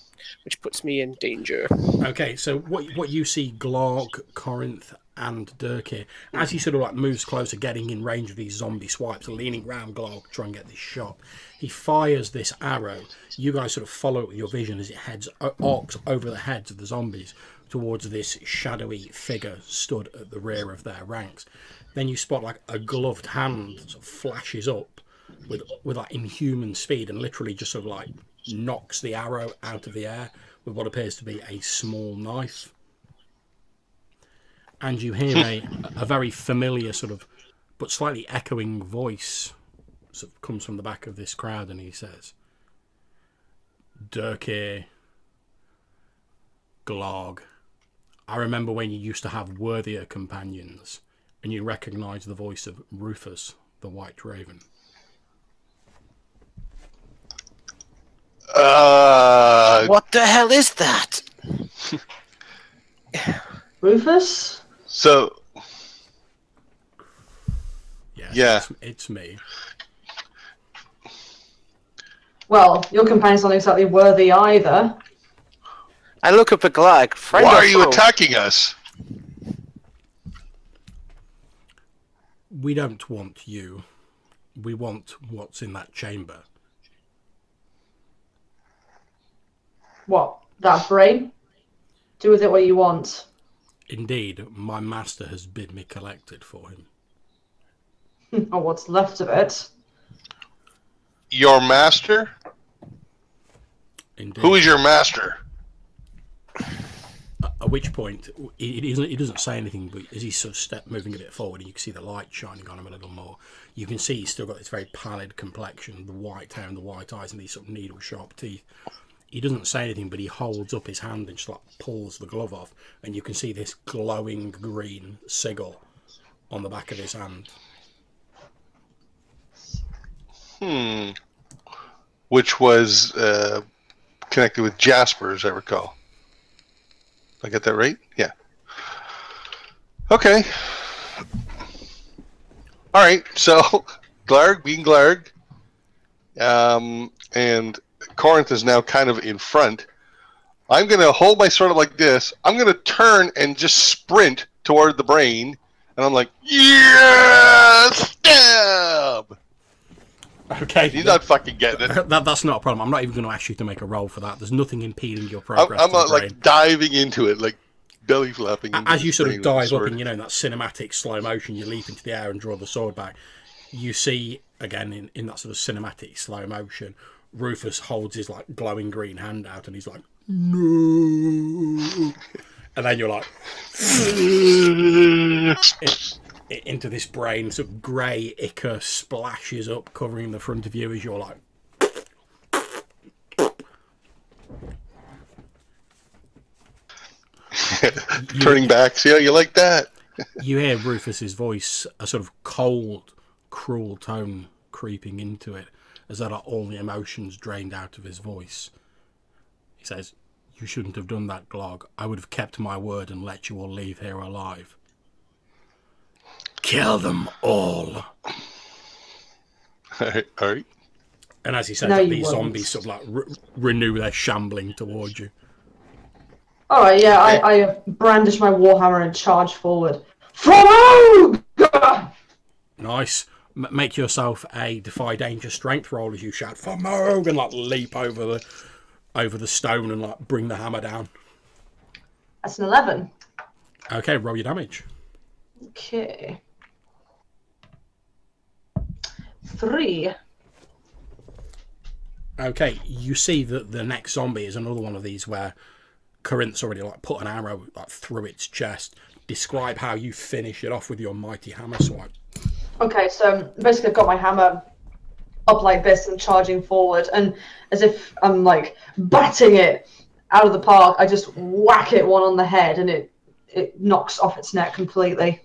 Speaker 4: which puts me in danger.
Speaker 1: Okay, so what what you see, Glog, Corinth, and Durkir, as he hmm. sort of like moves closer, getting in range of these zombie swipes, leaning round Glog, to try and get this shot. He fires this arrow. You guys sort of follow it with your vision as it heads uh, arcs over the heads of the zombies towards this shadowy figure stood at the rear of their ranks. Then you spot like a gloved hand sort of flashes up with with like inhuman speed and literally just sort of like knocks the arrow out of the air with what appears to be a small knife. And you hear a, a very familiar sort of but slightly echoing voice sort of comes from the back of this crowd and he says Durkir Glog. I remember when you used to have worthier companions and you recognise the voice of Rufus, the White Raven.
Speaker 3: Uh,
Speaker 4: What the hell is that?
Speaker 2: Rufus?
Speaker 3: So
Speaker 1: Yes,
Speaker 3: Yeah.
Speaker 1: It's, it's me.
Speaker 2: Well, your companion's not exactly worthy either.
Speaker 4: I look up at Glag. Friend
Speaker 3: why are you
Speaker 4: foe?
Speaker 3: attacking us?
Speaker 1: We don't want you. We want what's in that chamber.
Speaker 2: What? That brain? Do with it what you want.
Speaker 1: Indeed, my master has bid me collect it for him.
Speaker 2: or oh, what's left of it.
Speaker 3: Your master?
Speaker 1: Indeed.
Speaker 3: Who is your master?
Speaker 1: At which point, he, he, doesn't, he doesn't say anything, but as he's sort of step moving a bit forward, and you can see the light shining on him a little more. You can see he's still got this very pallid complexion, the white hair and the white eyes, and these sort of needle sharp teeth. He doesn't say anything, but he holds up his hand and just like pulls the glove off, and you can see this glowing green sigil on the back of his hand.
Speaker 3: Hmm. Which was uh, connected with Jasper, as I recall. I get that right? Yeah. Okay. All right. So, Glarg being Glarg, um, and Corinth is now kind of in front. I'm going to hold my sword up like this. I'm going to turn and just sprint toward the brain, and I'm like, yeah, stab.
Speaker 1: Okay.
Speaker 3: He's not fucking getting it.
Speaker 1: That, that's not a problem. I'm not even going to ask you to make a roll for that. There's nothing impeding your
Speaker 3: I'm,
Speaker 1: progress.
Speaker 3: I'm
Speaker 1: the
Speaker 3: uh, like diving into it, like belly flapping. into
Speaker 1: As you sort of dive up and you know in that cinematic slow motion, you leap into the air and draw the sword back. You see again in, in that sort of cinematic slow motion, Rufus holds his like glowing green hand out and he's like, no. And then you're like, i- into this brain, sort of grey ichor splashes up, covering the front of you as you're like,
Speaker 3: Turning back, see how you like that?
Speaker 1: you hear Rufus's voice, a sort of cold, cruel tone creeping into it, as though like, all the emotions drained out of his voice. He says, You shouldn't have done that, Glog. I would have kept my word and let you all leave here alive. Kill them all.
Speaker 3: All right, all right.
Speaker 1: And as he says
Speaker 2: No,
Speaker 1: that, these
Speaker 2: won't.
Speaker 1: zombies sort of like re- renew their shambling towards you.
Speaker 2: All right, yeah, I, I brandish my warhammer and charge forward. From
Speaker 1: Nice. Make yourself a defy danger strength roll as you shout for Moog and like leap over the over the stone and like bring the hammer down.
Speaker 2: That's an eleven.
Speaker 1: Okay, roll your damage.
Speaker 2: Okay. Three.
Speaker 1: Okay, you see that the next zombie is another one of these where Corinth's already like put an arrow like through its chest. Describe how you finish it off with your mighty hammer swipe.
Speaker 2: Okay, so basically I've got my hammer up like this and charging forward, and as if I'm like batting it out of the park, I just whack it one on the head, and it it knocks off its neck completely.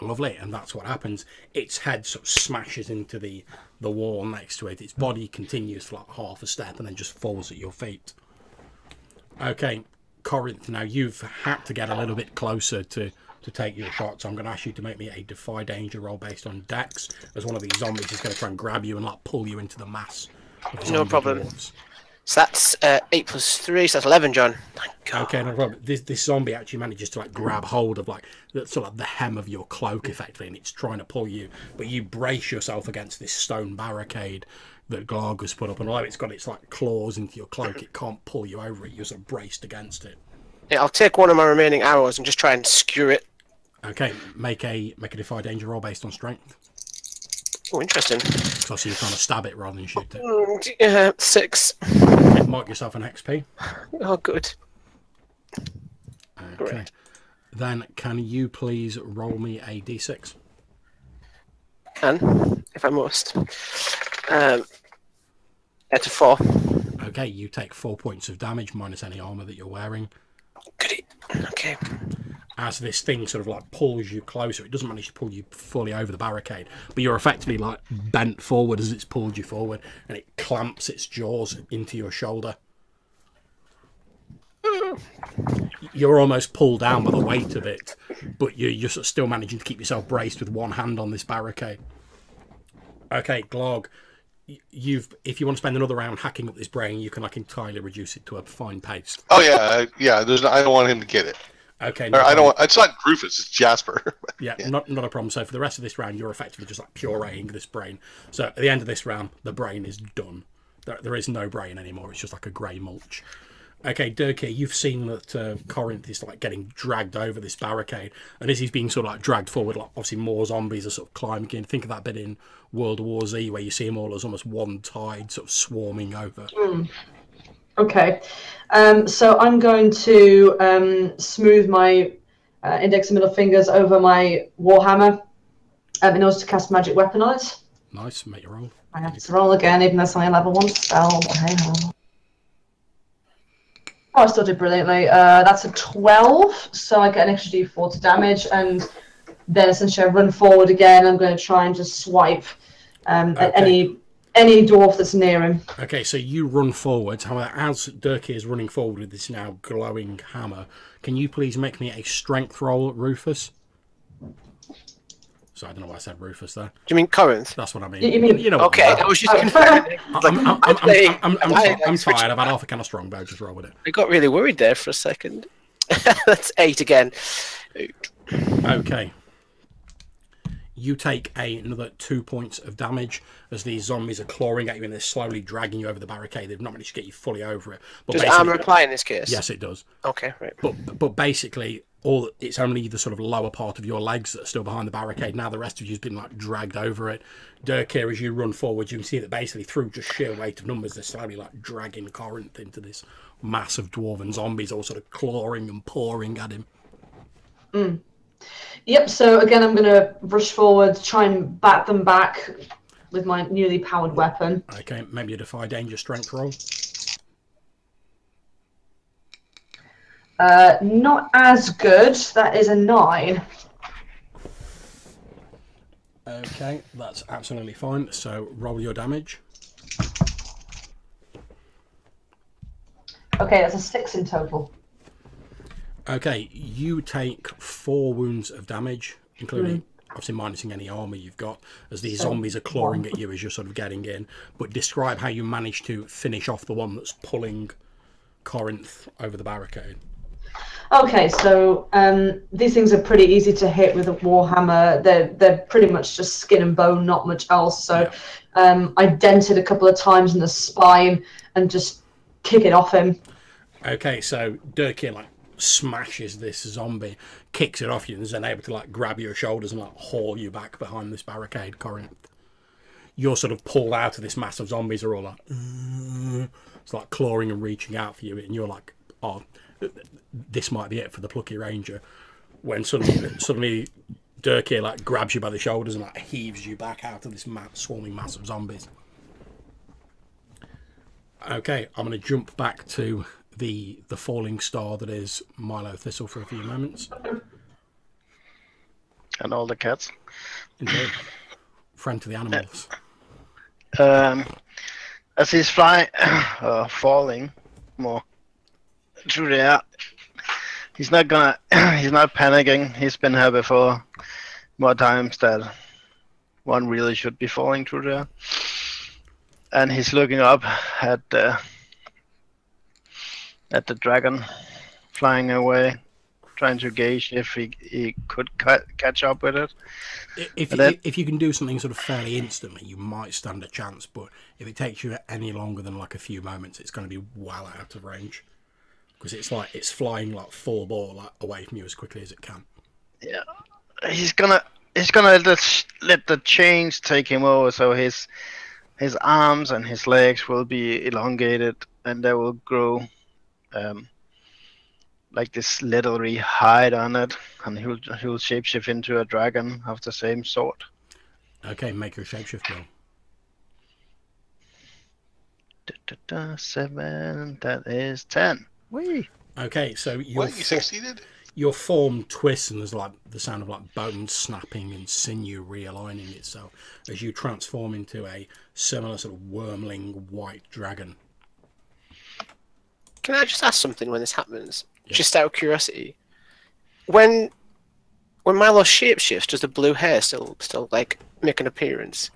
Speaker 1: Lovely, and that's what happens. Its head sort of smashes into the the wall next to it. Its body continues for like half a step and then just falls at your feet. Okay, Corinth. Now you've had to get a little bit closer to to take your shot, so I'm going to ask you to make me a defy danger roll based on Dex, as one of these zombies is going to try and grab you and like pull you into the mass.
Speaker 4: No problem.
Speaker 1: dwarves.
Speaker 4: So that's uh, 8 plus 3, so that's 11, John. Thank God.
Speaker 1: Okay, no problem. This this zombie actually manages to like grab hold of like the, sort of the hem of your cloak, effectively, and it's trying to pull you. But you brace yourself against this stone barricade that Glarg has put up, and although it's got its like claws into your cloak, it can't pull you over it. You're sort of braced against it.
Speaker 4: Yeah, I'll take one of my remaining arrows and just try and skewer it.
Speaker 1: Okay, make a make a defy danger roll based on strength.
Speaker 4: Oh, interesting.
Speaker 1: Obviously you're trying to stab it rather than shoot it.
Speaker 4: Mm, uh, 6.
Speaker 1: Mark yourself an XP.
Speaker 4: Oh, good.
Speaker 1: Okay.
Speaker 4: Great.
Speaker 1: Then can you please roll me a d6?
Speaker 4: And, if I must. Um, that's a 4.
Speaker 1: Okay, you take four points of damage minus any armor that you're wearing.
Speaker 4: Goody. Okay.
Speaker 1: As this thing sort of like pulls you closer. It doesn't manage to pull you fully over the barricade, but you're effectively like bent forward as it's pulled you forward, and it clamps its jaws into your shoulder. You're almost pulled down by the weight of it, but you're, you're sort of still managing to keep yourself braced with one hand on this barricade. Okay, Glog, you've if you want to spend another round hacking up this brain, you can like entirely reduce it to a fine paste.
Speaker 3: Oh yeah, uh, yeah. There's, I don't want him to get it.
Speaker 1: Okay, no
Speaker 3: I don't. Want, it's not Rufus. It's Jasper.
Speaker 1: Yeah, not not a problem. So for the rest of this round, you're effectively just like pureeing this brain. So at the end of this round, the brain is done. There, there is no brain anymore. It's just like a grey mulch. Okay, Durkir, you've seen that uh, Corinth is like getting dragged over this barricade, and as he's being sort of like dragged forward, like obviously more zombies are sort of climbing in. Think of that bit in World War Z where you see them all as almost one tide, sort of swarming over.
Speaker 2: Okay. Um, so I'm going to um, smooth my uh, index and middle fingers over my Warhammer um, in order to cast magic weapon on it.
Speaker 1: Nice. Make your roll.
Speaker 2: I have to roll again, even though it's only a level one spell. But hey. Oh, I still did brilliantly. Uh, that's a 12, so I get an extra d4 to damage, and then essentially I run forward again. I'm going to try and just swipe um, at any any dwarf that's near him.
Speaker 1: Okay, so you run forward. However, as Dirk is running forward with this now glowing hammer, can you please make me a strength roll, Rufus? So I don't know why I said Rufus there.
Speaker 4: Do you mean Corinth?
Speaker 1: That's what I mean.
Speaker 2: You- you mean-
Speaker 1: you know
Speaker 4: Okay,
Speaker 1: I
Speaker 4: I was just Confirming.
Speaker 1: I'm, I'm, I'm, I'm,
Speaker 4: playing-
Speaker 1: I'm, I'm,
Speaker 4: I-
Speaker 1: I'm
Speaker 4: I switched
Speaker 1: tired. I've had half a can of strongbow. Just roll with it.
Speaker 4: I got really worried there for a second. That's eight again.
Speaker 1: Okay. You take a, another two points of damage as these zombies are clawing at you and they're slowly dragging you over the barricade. They've not managed to get you fully over it. But
Speaker 4: Does armor apply in this case?
Speaker 1: Yes, it does.
Speaker 4: Okay, right.
Speaker 1: But but basically, all it's only the sort of lower part of your legs that are still behind the barricade. Now the rest of you's been like dragged over it. Durkir, as you run forward, you can see that basically through just sheer weight of numbers, they're slowly like dragging Corinth into this mass of dwarven zombies, all sort of clawing and pawing at him. Mm.
Speaker 2: Yep, so again, I'm going to rush forward, try and bat them back with my newly powered weapon.
Speaker 1: Okay, maybe a defy danger strength roll.
Speaker 2: Uh, not as good. That is a nine.
Speaker 1: Okay, that's absolutely fine. So roll your damage.
Speaker 2: Okay, that's a six in total.
Speaker 1: Okay, you take four wounds of damage, including obviously minusing any armor you've got, as these
Speaker 2: So,
Speaker 1: zombies are clawing at you as you're sort of getting in. But describe how you manage to finish off the one that's pulling Corinth over the barricade.
Speaker 2: Okay, so um, these things are pretty easy to hit with a warhammer. They're they're pretty much just skin and bone, not much else. So um, I dented a couple of times in the spine and just kick it off him.
Speaker 1: Okay, so Durkir like smashes this zombie, kicks it off you, and is then able to like grab your shoulders and like haul you back behind this barricade, Corinth. You're sort of pulled out of this mass of zombies are all like "Uh," it's like clawing and reaching out for you, and you're like, oh, this might be it for the plucky ranger. When suddenly, suddenly, Dirk like grabs you by the shoulders and like heaves you back out of this ma- swarming mass of zombies. Okay, I'm going to jump back to the the falling star that is Milo Thistle for a few moments.
Speaker 5: and all the cats.
Speaker 1: Indeed. Friend to the animals.
Speaker 5: Um, as he's flying, uh, falling more through the air, he's not gonna, he's not panicking. He's been here before, more times that one really should be falling through there. And he's looking up at the at the dragon flying away, trying to gauge if he, he could ca- catch up with it.
Speaker 1: If,
Speaker 5: then-
Speaker 1: if you can do something sort of fairly instantly, you might stand a chance. But if it takes you any longer than like a few moments, it's going to be well out of range. Because it's like it's flying like full ball like, away from you as quickly as it can.
Speaker 5: Yeah, he's gonna he's gonna let the, let the chains take him over so his his arms and his legs will be elongated and they will grow um, like this leathery hide on it and he'll he'll shapeshift into a dragon of the same sort
Speaker 1: Okay, make your shapeshift roll.
Speaker 5: da, da, da, seven that is ten Whee!
Speaker 1: Okay, so your
Speaker 3: What? You succeeded?
Speaker 1: your form twists and there's like the sound of like bones snapping and sinew realigning itself as you transform into a similar sort of wyrmling white dragon.
Speaker 4: Can I just ask something when this happens?
Speaker 1: Yeah.
Speaker 4: Just out of curiosity. When when Milo shapeshifts, does the blue hair still still like make an appearance?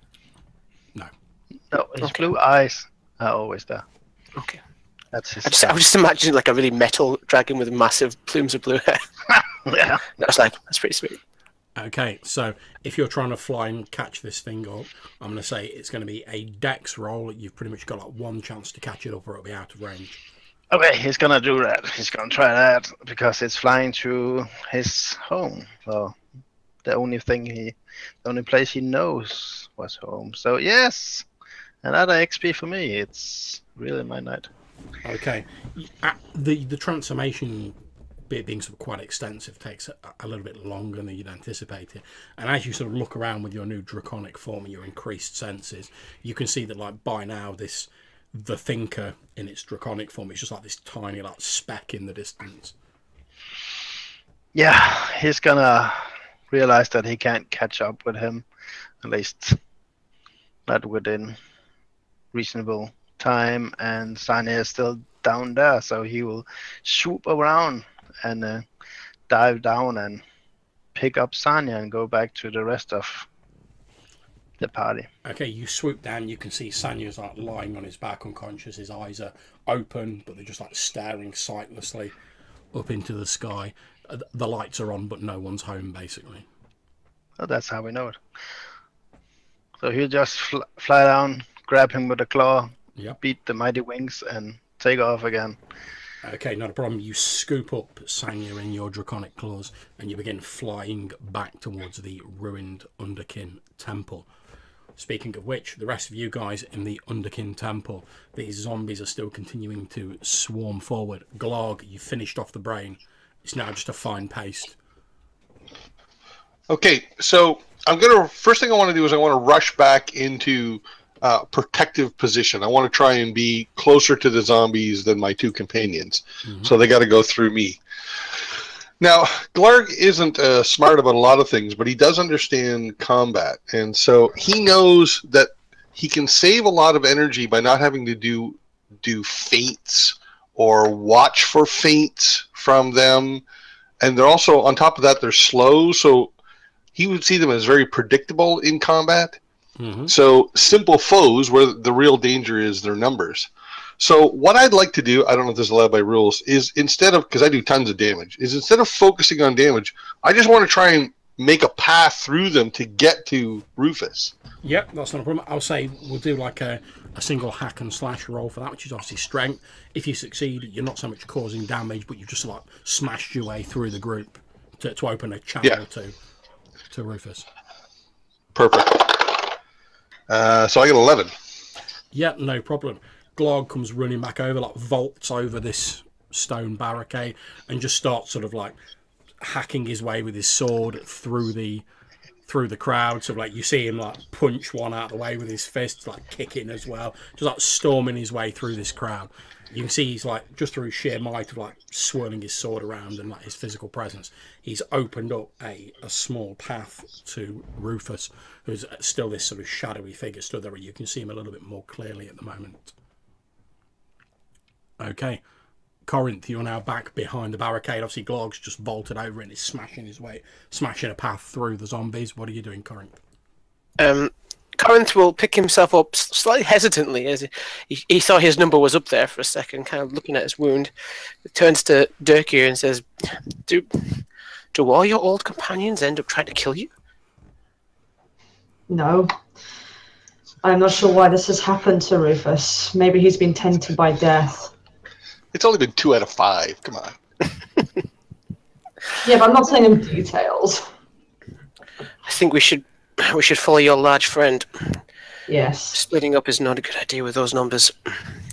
Speaker 5: no his
Speaker 4: Okay.
Speaker 5: blue eyes are always there
Speaker 4: Okay.
Speaker 5: that's his
Speaker 4: I just I was just imagining like a really metal dragon with massive plumes of blue hair.
Speaker 5: yeah
Speaker 4: I was like, that's pretty sweet.
Speaker 1: Okay, so if you're trying to fly and catch this thing up, I'm going to say it's going to be a dex roll. You've pretty much got like one chance to catch it up or it'll be out of range.
Speaker 5: Okay, he's gonna do that. He's gonna try that because it's flying to his home. So the only thing he, the only place he knows was home. So yes, another XP for me. It's really my night.
Speaker 1: Okay. Uh, The the transformation bit being sort of quite extensive takes a, a little bit longer than you'd anticipated. And as you sort of look around with your new draconic form and your increased senses, you can see that like by now this the thinker in its draconic form. It's just like this tiny like speck in the distance.
Speaker 5: Yeah, he's gonna realize that he can't catch up with him, at least not within reasonable time. And Sanya is still down there, so he will swoop around and uh, dive down and pick up Sanya and go back to the rest of the party.
Speaker 1: Okay, you swoop down, you can see Sanya's like lying on his back unconscious, his eyes are open, but they're just like staring sightlessly up into the sky. Uh, The lights are on, but no one's home basically.
Speaker 5: So that's how we know it. So he'll just fl- fly down, grab him with a claw,
Speaker 1: Yep.
Speaker 5: beat the mighty wings, and take off again.
Speaker 1: Okay, not a problem. You scoop up Sanya in your draconic claws and you begin flying back towards the ruined Underkin Temple. Speaking of which, the rest of you guys in the Underkin Temple, these zombies are still continuing to swarm forward. Glog, you finished off the brain. It's now just a fine paste.
Speaker 3: Okay, so I'm gonna first thing I want to do is I want to rush back into uh, protective position. I want to try and be closer to the zombies than my two companions, so they got to go through me. Now, Glarg isn't uh, smart about a lot of things, but he does understand combat, and so he knows that he can save a lot of energy by not having to do do feints or watch for feints from them. And they're also on top of that they're slow, so he would see them as very predictable in combat.
Speaker 1: Mm-hmm.
Speaker 3: So simple foes, where the real danger is their numbers. So what I'd like to do, I don't know if this is allowed by rules, is instead of because I do tons of damage, is instead of focusing on damage, I just want to try and make a path through them to get to Rufus.
Speaker 1: Yep, that's not a problem. I'll say we'll do like a, a single hack and slash roll for that, which is obviously strength. If you succeed, you're not so much causing damage, but you've just like smashed your way through the group to, to open a channel
Speaker 3: Yeah.
Speaker 1: to to Rufus.
Speaker 3: Perfect. Uh, so I get eleven.
Speaker 1: Yep, no problem. Glog comes running back over, like vaults over this stone barricade, and just starts sort of like hacking his way with his sword through the through the crowd. So like you see him like punch one out of the way with his fists, like kicking as well, just like storming his way through this crowd. You can see he's like just through sheer might of like swirling his sword around and like his physical presence, he's opened up a, a small path to Rufus, who's still this sort of shadowy figure stood there. You can see him a little bit more clearly at the moment. Okay. Corinth, you're now back behind the barricade. Obviously, Glog's just vaulted over and is smashing his way, smashing a path through the zombies. What are you doing, Corinth?
Speaker 4: Um, Corinth will pick himself up slightly hesitantly as he, he, he thought his number was up there for a second, kind of looking at his wound. Turns to Durkir and says, "Do do all your old companions end up trying to kill you?"
Speaker 2: No. I'm not sure why this has happened to Rufus. Maybe he's been tainted by death.
Speaker 3: It's only been two out of five. Come on.
Speaker 2: Yeah, but I'm not saying in details.
Speaker 4: I think we should we should follow your large friend.
Speaker 2: Yes.
Speaker 4: Splitting up is not a good idea with those numbers.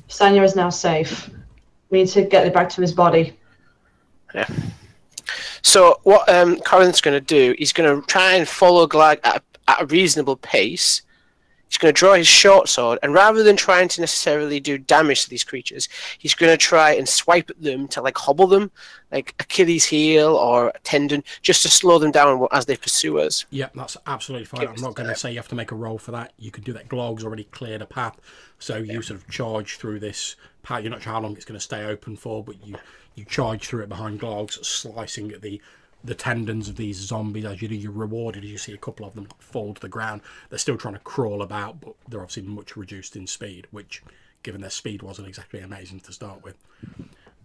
Speaker 2: Sanya is now safe. We need to get it back to his body. Yeah.
Speaker 4: So what um, Corinth's going to do, he's going to try and follow Glag at a, at a reasonable pace. He's going to draw his short sword, and rather than trying to necessarily do damage to these creatures, he's going to try and swipe at them to like hobble them, like Achilles' heel or a tendon, just to slow them down as they pursue us.
Speaker 1: Yeah, that's absolutely fine.
Speaker 4: Give
Speaker 1: I'm not going to say you have to make a roll for that. You can do that. Glog's already cleared a path, so you sort of charge through this path. You're not sure how long it's going to stay open for, but you you charge through it behind Glog's, slicing at the the tendons of these zombies as you do. You're rewarded as you see a couple of them fall to the ground. They're still trying to crawl about, but they're obviously much reduced in speed, which, given their speed, wasn't exactly amazing to start with.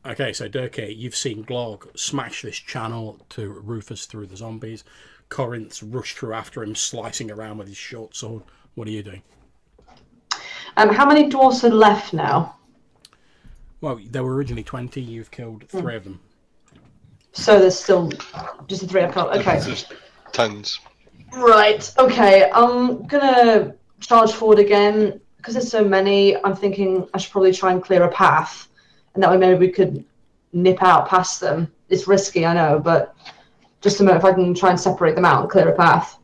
Speaker 1: Okay, so Durkir, you've seen Glog smash this channel to Rufus through the zombies. Corinth's rushed through after him, slicing around with his short sword. What are you doing?
Speaker 2: Um, how many dwarfs are left now?
Speaker 1: Well, there were originally 20, you've killed three of them.
Speaker 2: So there's still just the three I've got. Okay.
Speaker 3: There's tons.
Speaker 2: Right. Okay. I'm gonna charge forward again. because there's so many, I'm thinking I should probably try and clear a path, and that way maybe we could nip out past them. It's risky, I know, but just a moment if I can try and separate them out and clear a path.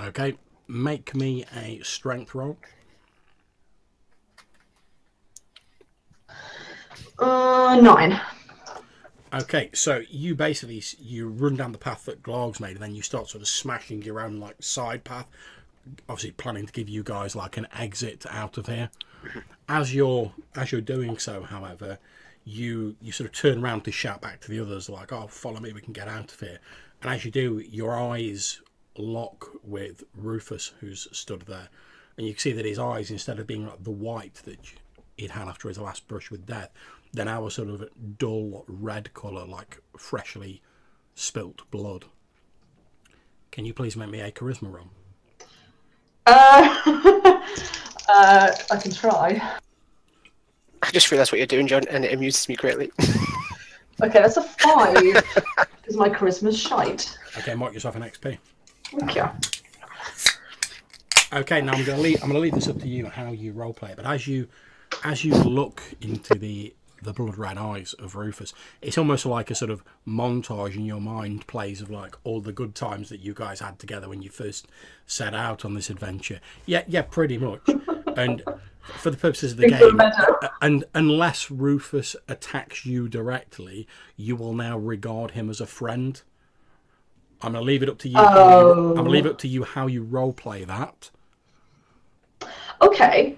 Speaker 1: Okay, make me a strength roll.
Speaker 2: Uh, nine.
Speaker 1: Okay, so you basically you run down the path that Glog's made, and then you start sort of smashing your own like side path. Obviously, planning to give you guys like an exit out of here. As you're as you're doing so, however, you you sort of turn around to shout back to the others like, "Oh, follow me, we can get out of here." And as you do, your eyes lock with Rufus, who's stood there, and you can see that his eyes, instead of being like the white that he'd had after his last brush with death, they're now a sort of dull red colour, like freshly spilt blood. Can you please make me a charisma roll?
Speaker 2: Uh, uh, I can try.
Speaker 4: I just realised what you're doing, John, and it amuses me greatly.
Speaker 2: Okay, that's a five because my charisma's shite.
Speaker 1: Okay, mark yourself an XP.
Speaker 2: Thank you.
Speaker 1: Okay, now I'm gonna leave. I'm gonna leave this up to you how you role play it. But as you, as you look into the the blood red eyes of Rufus, it's almost like a sort of montage in your mind plays of like all the good times that you guys had together when you first set out on this adventure. Yeah, yeah, pretty much. and for the purposes of the game, and unless Rufus attacks you directly, you will now regard him as a friend. I'm gonna leave it up to you. you-. I'm gonna leave it up to you how you role play that.
Speaker 2: Okay.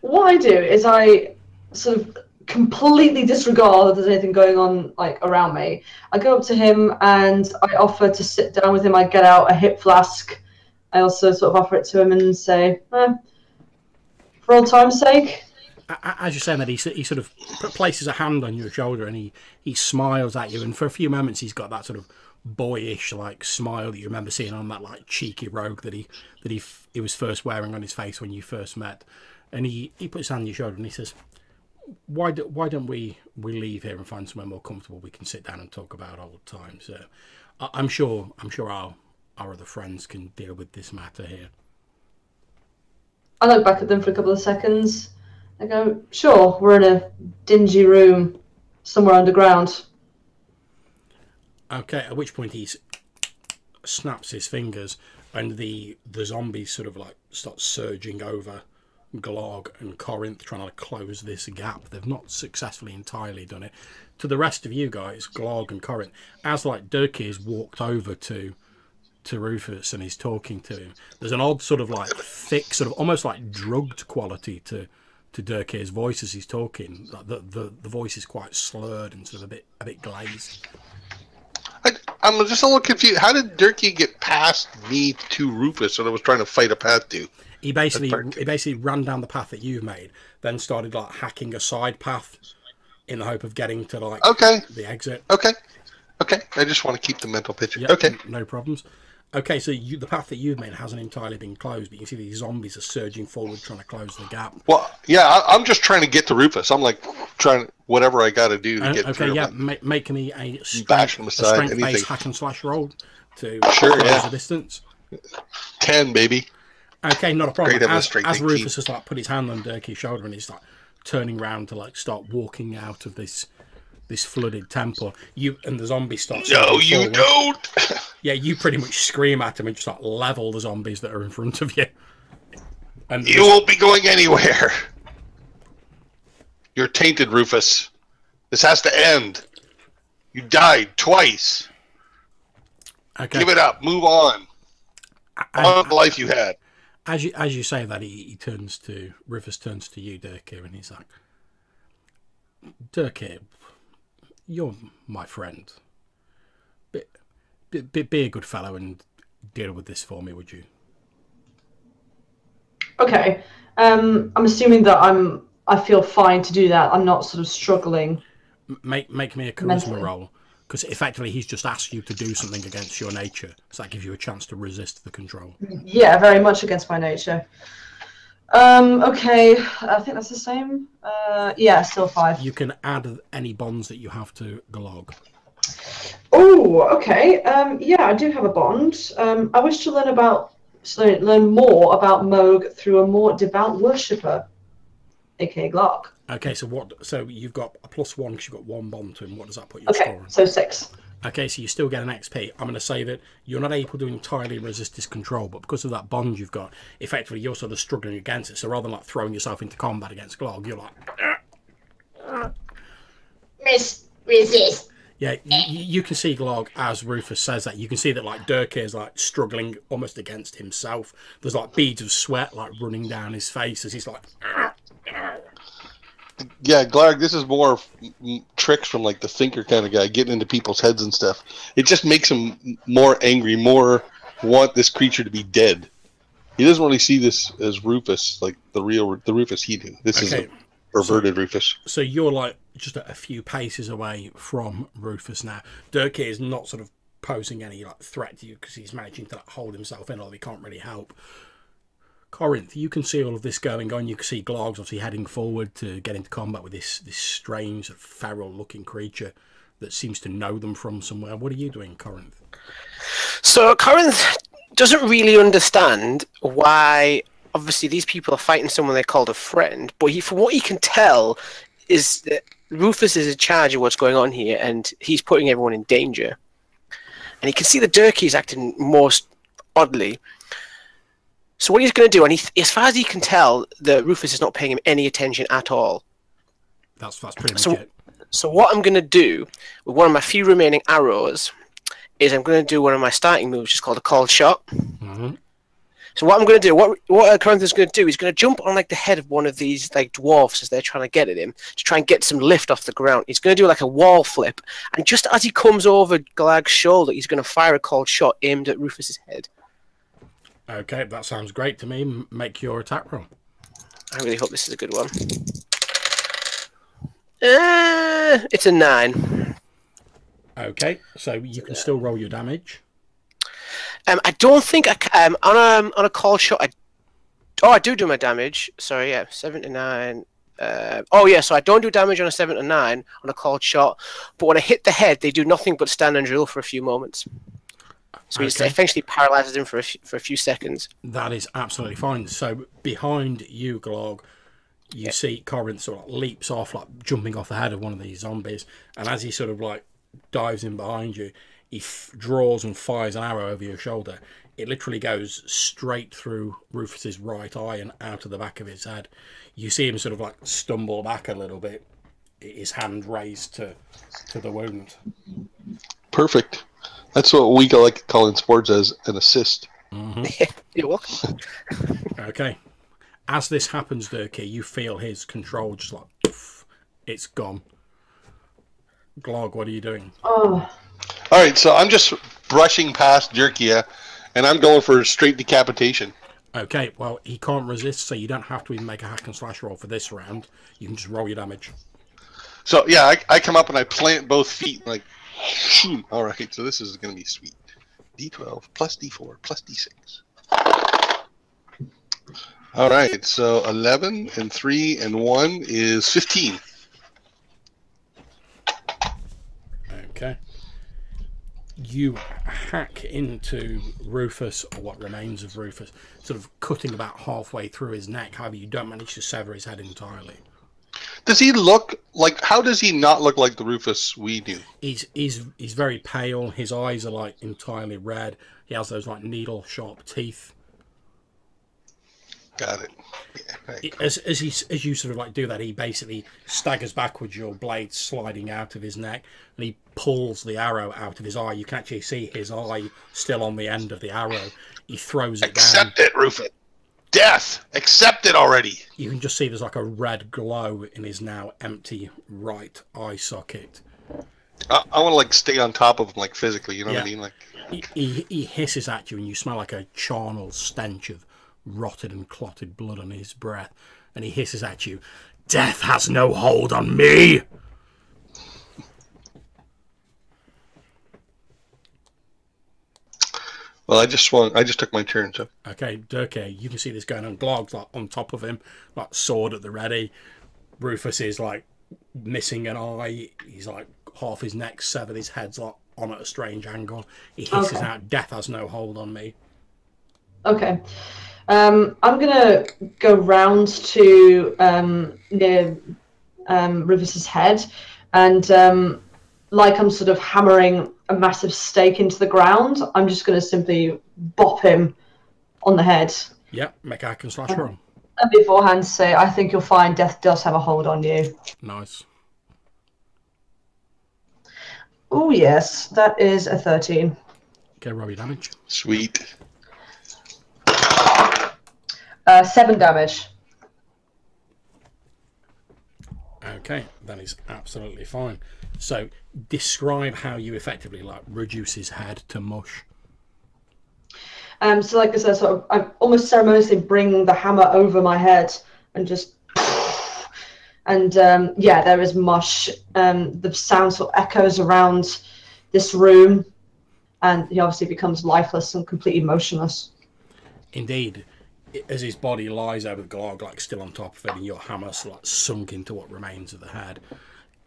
Speaker 2: What I do is I sort of completely disregard that there's anything going on like around me. I go up to him and I offer to sit down with him. I get out a hip flask. I also sort of offer it to him and say, eh, for old time's sake.
Speaker 1: As you're saying that, he, he sort of places a hand on your shoulder and he, he smiles at you. And for a few moments, he's got that sort of boyish like smile that you remember seeing on that like cheeky rogue that he that he he was first wearing on his face when you first met. And he, he puts his hand on your shoulder and he says, "Why do, why don't we we leave here and find somewhere more comfortable? We can sit down and talk about old times. Uh, I, I'm sure I'm sure our our other friends can deal with this matter here."
Speaker 2: I look back at them for a couple of seconds. I go, sure, we're in a dingy room somewhere underground.
Speaker 1: Okay, at which point he snaps his fingers and the the zombies sort of like start surging over Glog and Corinth trying to close this gap. They've not successfully entirely done it. To the rest of you guys, Glog and Corinth, as like Durkir has walked over to to Rufus and he's talking to him, there's an odd sort of like thick, sort of almost like drugged quality to to Durkir's voice as he's talking. The, the the voice is quite slurred and sort of a bit a bit glazed.
Speaker 3: I, I'm just a little confused. How did Durkir get past me to Rufus that I was trying to fight a path to?
Speaker 1: He basically he basically ran down the path that you've made, then started like hacking a side path in the hope of getting to like
Speaker 3: Okay,
Speaker 1: the exit.
Speaker 3: okay, okay. I just want to keep the mental picture.
Speaker 1: Yeah,
Speaker 3: Okay.
Speaker 1: no problems. Okay, so you, the path that you've made hasn't entirely been closed, but you can see these zombies are surging forward, trying to close the gap.
Speaker 3: Well, yeah, I, I'm just trying to get to Rufus. I'm like trying whatever I got to do to
Speaker 1: Uh,
Speaker 3: get
Speaker 1: okay,
Speaker 3: through.
Speaker 1: yeah,
Speaker 3: him.
Speaker 1: make, make me a strength, a strength-based hack and slash roll to
Speaker 3: Sure,
Speaker 1: close
Speaker 3: yeah.
Speaker 1: the distance.
Speaker 3: Ten, baby.
Speaker 1: Okay, not a problem. As, as
Speaker 3: 18.
Speaker 1: Rufus has like put his hand on Durkir's shoulder and he's like turning around to like start walking out of this this flooded temple, you and the zombie starts.
Speaker 3: No, you
Speaker 1: forward.
Speaker 3: don't.
Speaker 1: Yeah, you pretty much scream at him and just like level the zombies that are in front of you. And
Speaker 3: You won't be going anywhere. You're tainted, Rufus. This has to end. You died twice.
Speaker 1: okay,
Speaker 3: Give it up. Move on. with the life you had.
Speaker 1: As you as you say that, he, he turns to Rivers turns to you, Durkir, and he's like, Durkir, you're my friend. Be, be, be a good fellow and deal with this for me, would you?
Speaker 2: Okay. Um, I'm assuming that I'm. I feel fine to do that. I'm not sort of struggling.
Speaker 1: Make make me a charisma
Speaker 2: Mentally.
Speaker 1: roll because effectively he's just asked you to do something against your nature, so that gives you a chance to resist the control.
Speaker 2: Yeah, very much against my nature. Um, okay, I think that's the same. Uh, yeah, still five.
Speaker 1: You can add any bonds that you have to Glog.
Speaker 2: Oh, okay. Um, yeah, I do have a bond. Um, I wish to learn about learn more about Moog through a more devout worshipper, aka Glog.
Speaker 1: Okay, so what? So you've got a plus one because you've got one bond to him. What does that put your
Speaker 2: Okay,
Speaker 1: score on?
Speaker 2: so six.
Speaker 1: Okay, so you still get an XP. I'm going to say that you're not able to entirely resist his control, but because of that bond you've got, effectively you're sort of struggling against it. So rather than like throwing yourself into combat against Glog, you're like, ah.
Speaker 6: Miss resist.
Speaker 1: yeah, you, you can see Glog as Rufus says that. You can see that like Dirk is like struggling almost against himself. There's like beads of sweat like running down his face as he's like, ah.
Speaker 3: Yeah, Glarg, this is more tricks from like the thinker kind of guy, getting into people's heads and stuff. It just makes him more angry, more want this creature to be dead. He doesn't really see this as Rufus, like the real the Rufus he knew. This is
Speaker 1: okay.
Speaker 3: a perverted Rufus.
Speaker 1: So you're like just a, a few paces away from Rufus now. Dirk is not sort of posing any like threat to you because he's managing to like, hold himself in, although he can't really help. Corinth, you can see all of this going on. You can see Glog's obviously heading forward to get into combat with this this strange, sort of feral-looking creature that seems to know them from somewhere. What are you doing, Corinth?
Speaker 4: So Corinth doesn't really understand why. Obviously, these people are fighting someone they called a friend, but he, from what he can tell, is that Rufus is in charge of what's going on here, and he's putting everyone in danger. And he can see the Durkir is acting most oddly. So what he's going to do, and he, as far as he can tell, the Rufus is not paying him any attention at all.
Speaker 1: That's that's pretty much
Speaker 4: So-
Speaker 1: it.
Speaker 4: So what I'm going to do with one of my few remaining arrows is I'm going to do one of my starting moves, which is called a called shot.
Speaker 1: hmm
Speaker 4: So what I'm going to do, what what Corinthus is going to do, he's going to jump on like the head of one of these like dwarfs as they're trying to get at him to try and get some lift off the ground. He's going to do like a wall flip, and just as he comes over Glog's shoulder, he's going to fire a called shot aimed at Rufus's head.
Speaker 1: Okay, that sounds great to me. Make your attack roll.
Speaker 4: I really hope this is a good one. Uh, it's a nine.
Speaker 1: Okay, so you can still roll your damage.
Speaker 4: Um, I don't think I ca- um on a on a call shot. I oh I do do my damage. Sorry, yeah, seven to nine. Uh, oh yeah, so I don't do damage on a seven to nine on a called shot, but when I hit the head, they do nothing but stand and drill for a few moments. So he
Speaker 1: Okay.
Speaker 4: essentially paralyzes him for a, f- for a few seconds.
Speaker 1: That is absolutely fine. So behind you, Glog, you see Corinth sort of leaps off, like jumping off the head of one of these zombies, and as he sort of like dives in behind you, he f- draws and fires an arrow over your shoulder. It literally goes straight through Rufus's right eye and out of the back of his head. You see him sort of like stumble back a little bit, his hand raised to to the wound.
Speaker 3: Perfect. That's what we like to call in sports as an assist. Mm-hmm.
Speaker 4: You're welcome.
Speaker 1: Okay. As this happens, Durkir, you feel his control just like poof, it's gone. Glog, what are you doing?
Speaker 2: Oh,
Speaker 3: All right, so I'm just brushing past Jerkia, and I'm going for a straight decapitation.
Speaker 1: Okay, well he can't resist, so you don't have to even make a hack and slash roll for this round. You can just roll your damage.
Speaker 3: So yeah, I, I come up and I plant both feet like. Hmm. All right, so this is going to be sweet. D12 plus D4 plus D6. All right, so 11 and 3 and 1 is 15.
Speaker 1: Okay. You hack into Rufus, or what remains of Rufus, sort of cutting about halfway through his neck. However, you don't manage to sever his head entirely.
Speaker 3: Does he look like? How does he not look like the Rufus we knew?
Speaker 1: He's he's he's very pale. His eyes are like entirely red. He has those like needle sharp teeth.
Speaker 3: Got it. Yeah,
Speaker 1: as as he as you sort of like do that, he basically staggers backwards, your blade sliding out of his neck, and he pulls the arrow out of his eye. You can actually see his eye still on the end of the arrow. He throws it down.
Speaker 3: Accept it, Rufus. Death. Accept it already.
Speaker 1: You can just see there's like a red glow in his now empty right eye socket.
Speaker 3: I, I want to like stay on top of him, like physically. You know what I mean? Like,
Speaker 1: He, he, he hisses at you, and you smell like a charnel stench of rotted and clotted blood on his breath. And he hisses at you, "Death has no hold on me."
Speaker 3: Well, I just swung. I just took my turn. So
Speaker 1: Okay, Durkir, you can see this going on. Glog's like on top of him, like sword at the ready. Rufus is like missing an eye. He's like half his neck severed. His head's like on at a strange angle. He hisses
Speaker 2: Okay.
Speaker 1: out, "Death has no hold on me."
Speaker 2: Okay. Um, I'm gonna go round to um, near um, Rufus's head, and um, like I'm sort of hammering a massive stake into the ground, I'm just gonna simply bop him on the head.
Speaker 1: Yep, make a hack and slash roll.
Speaker 2: And beforehand say, I think you'll find death does have a hold on you.
Speaker 1: Nice.
Speaker 2: Oh yes, that is a 13.
Speaker 1: Okay, roll your damage.
Speaker 3: Sweet.
Speaker 2: Uh, seven damage.
Speaker 1: Okay, that is absolutely fine. So, describe how you effectively like reduce his head to mush.
Speaker 2: Um, so like I said, sort of, I almost ceremoniously bring the hammer over my head and just, and um, yeah, there is mush. Um, the sound sort of echoes around this room, and he obviously becomes lifeless and completely motionless.
Speaker 1: Indeed, as his body lies over the glog, like still on top of it, and your hammer sort of like sunk into what remains of the head,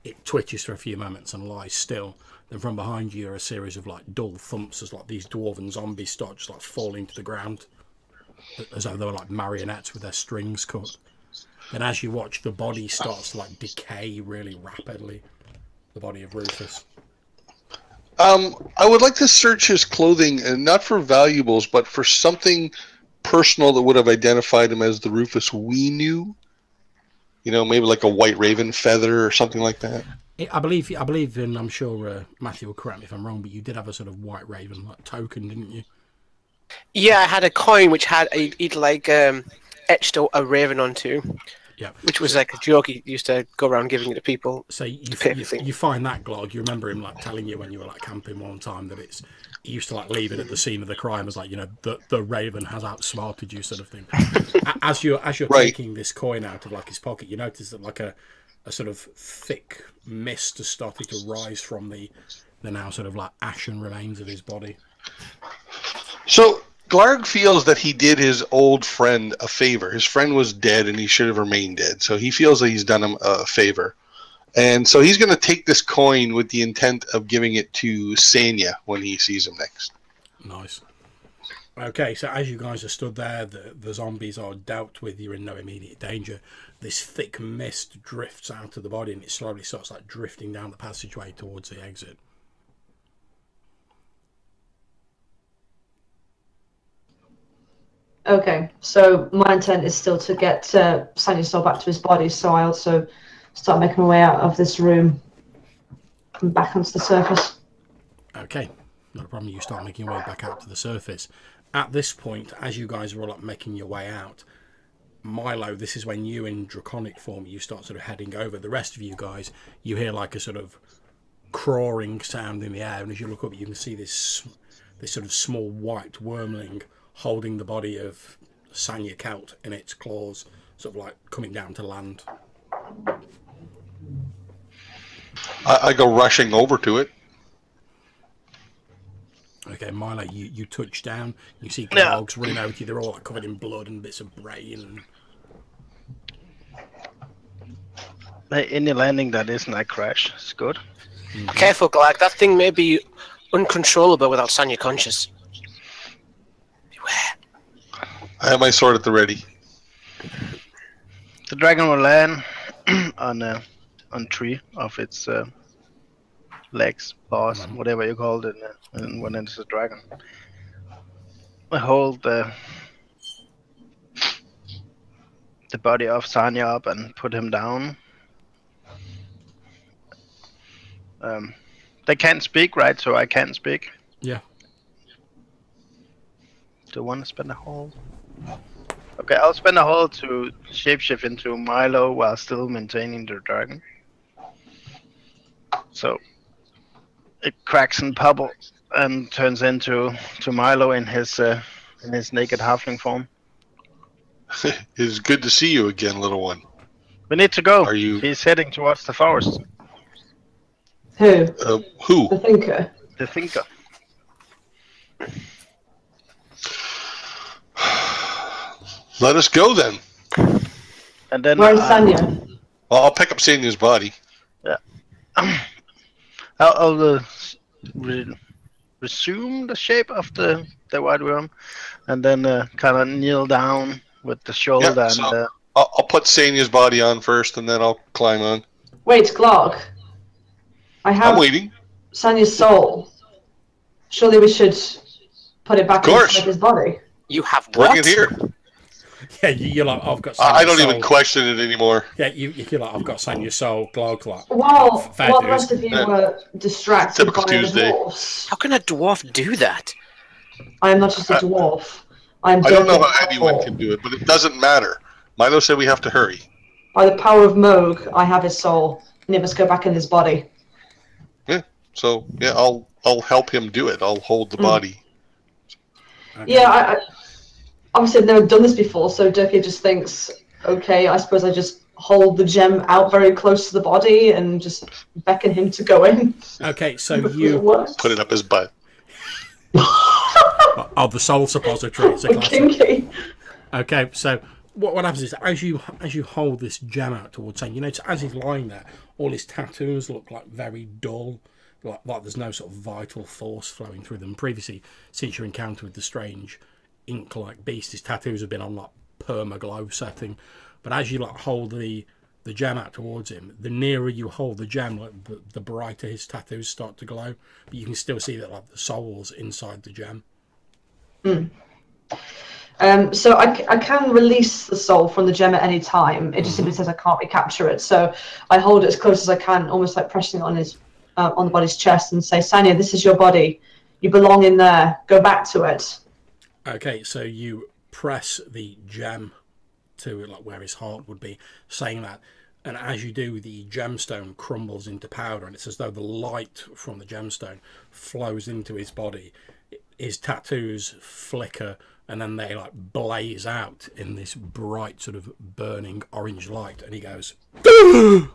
Speaker 1: it twitches for a few moments and lies still. Then from behind you are a series of like dull thumps as like these dwarven zombies start just like falling to the ground, as though they were like marionettes with their strings cut. Then as you watch, the body starts to like decay really rapidly. The body of Rufus.
Speaker 3: Um, I would like to search his clothing, and not for valuables, but for something personal that would have identified him as the Rufus we knew. You know, maybe like a white raven feather or something like that.
Speaker 1: I I believe, I believe, and I'm sure uh, Matthew will correct me if I'm wrong, but you did have a sort of white raven like token, didn't you?
Speaker 4: Yeah, I had a coin which had a, he'd like um, etched a, a raven onto,
Speaker 1: Yeah.
Speaker 4: which was like a joke he used to go around giving it to people.
Speaker 1: So you,
Speaker 4: pay
Speaker 1: you, you find that glog. You remember him like telling you when you were like camping one time that it's he used to like leave it at the mm. scene of the crime as like you know the the raven has outsmarted you sort of thing. As you're as you're
Speaker 3: Right.
Speaker 1: taking this coin out of like his pocket, you notice that like a a sort of thick mist has started to rise from the the now sort of like ashen remains of his body.
Speaker 3: So Glarg feels that he did his old friend a favor. His friend was dead, and he should have remained dead. So he feels that he's done him a favor, and so he's going to take this coin with the intent of giving it to Sanya when he sees him next.
Speaker 1: Nice. Okay, so as you guys are stood there, the, the zombies are dealt with. You're in no immediate danger. This thick mist drifts out of the body, and it slowly starts like drifting down the passageway towards the exit.
Speaker 2: Okay, so my intent is still to get uh, Sandy Soul back to his body, so I also start making my way out of this room and back onto the surface.
Speaker 1: Okay, not a problem. You start making your way back out to the surface. At this point, as you guys are all up making your way out, Milo, this is when you in draconic form you start sort of heading over. The rest of you guys, you hear like a sort of crawling sound in the air, and as you look up, you can see this this sort of small white wyrmling holding the body of Sanya Kelt in its claws, sort of like coming down to land.
Speaker 3: I, I go rushing over to it.
Speaker 1: Okay, Milo, you, you touch down. You see
Speaker 5: Yeah.
Speaker 1: dogs running over to you. They're all like, covered in blood and bits of brain. And
Speaker 5: Hey, Any landing that isn't a crash is good.
Speaker 4: Careful, Glag. That thing may be uncontrollable without Sanya conscious. Beware.
Speaker 3: I have my sword at the ready.
Speaker 5: The dragon will land on a on tree of its uh, legs, paws, whatever you call it, and when it's a dragon. I hold the the body of Sanya up and put him down. Um, they can't speak, right? So I can't speak.
Speaker 1: Yeah.
Speaker 5: Do you want to spend a hold? Okay, I'll spend a hold to shapeshift into Milo while still maintaining the dragon. So it cracks and bubble and turns into to Milo in his uh, in his naked halfling form.
Speaker 3: it's good to see you again, little one.
Speaker 5: We need to go.
Speaker 3: Are you
Speaker 5: He's heading towards the forest.
Speaker 2: Who?
Speaker 3: uh, who?
Speaker 2: The thinker.
Speaker 5: The thinker.
Speaker 3: Let us go then.
Speaker 5: And then
Speaker 2: Where's
Speaker 5: uh,
Speaker 2: Sanya?
Speaker 3: Well, I'll pick up Sanya's body.
Speaker 5: I'll, I'll uh, re- resume the shape of the the white worm, and then uh, kind of kneel down with the shoulder
Speaker 3: Yeah,
Speaker 5: and
Speaker 3: so-
Speaker 5: uh,
Speaker 3: I'll, I'll put Sanya's body on first, and then I'll climb on.
Speaker 2: Wait, Glarg. I have
Speaker 3: I'm waiting.
Speaker 2: Sanya's soul. Surely we should put it back
Speaker 3: Of course.
Speaker 2: inside his body.
Speaker 4: You have
Speaker 3: Bring it here.
Speaker 1: Yeah, you, you're like, I've got.
Speaker 3: I, I don't even question it anymore.
Speaker 1: Yeah, you, you're like, I've got Sanya's soul, Glog, like.
Speaker 2: While,
Speaker 1: fair
Speaker 2: while the
Speaker 1: dues.
Speaker 2: rest of you
Speaker 3: Yeah.
Speaker 2: were distracted
Speaker 3: Typical
Speaker 2: by
Speaker 3: Tuesday.
Speaker 2: the dwarfs,
Speaker 4: How can a dwarf do that?
Speaker 2: I am not just a dwarf. I am
Speaker 3: I don't know how anyone can do it, but it doesn't matter. Milo said we have to hurry.
Speaker 2: By the power of Moog, I have his soul, and it must go back in his body. Yeah.
Speaker 3: So yeah, I'll I'll help him do it. I'll hold the
Speaker 2: Mm.
Speaker 3: body.
Speaker 1: Okay.
Speaker 2: Yeah, I, I obviously I've never done this before, so Durkir just thinks, okay, I suppose I just hold the gem out very close to the body and just beckon him to go in.
Speaker 1: Okay, so you.
Speaker 2: works.
Speaker 3: Put it up his butt.
Speaker 1: Oh, the soul suppository. It's a.
Speaker 2: Kinky.
Speaker 1: Okay, so what what happens is as you as you hold this gem out towards Sane, you notice as he's lying there, all his tattoos look like very dull, like like there's no sort of vital force flowing through them. Previously, since your encounter with the strange ink-like beast, his tattoos have been on like perma-glow setting. But as you like hold the the gem out towards him, the nearer you hold the gem, like the, the brighter his tattoos start to glow. But you can still see that like the soul's inside the gem.
Speaker 2: Um, so I, I, can release the soul from the gem at any time. It just simply says I can't recapture it. So I hold it as close as I can, almost like pressing it on his uh, on the body's chest, and say, Sanya, this is your body. You belong in there. Go back to it.
Speaker 1: Okay, so you press the gem to like where his heart would be, saying that, and as you do, the gemstone crumbles into powder, and it's as though the light from the gemstone flows into his body. His tattoos flicker, and then they like blaze out in this bright, sort of burning orange light, and he goes, and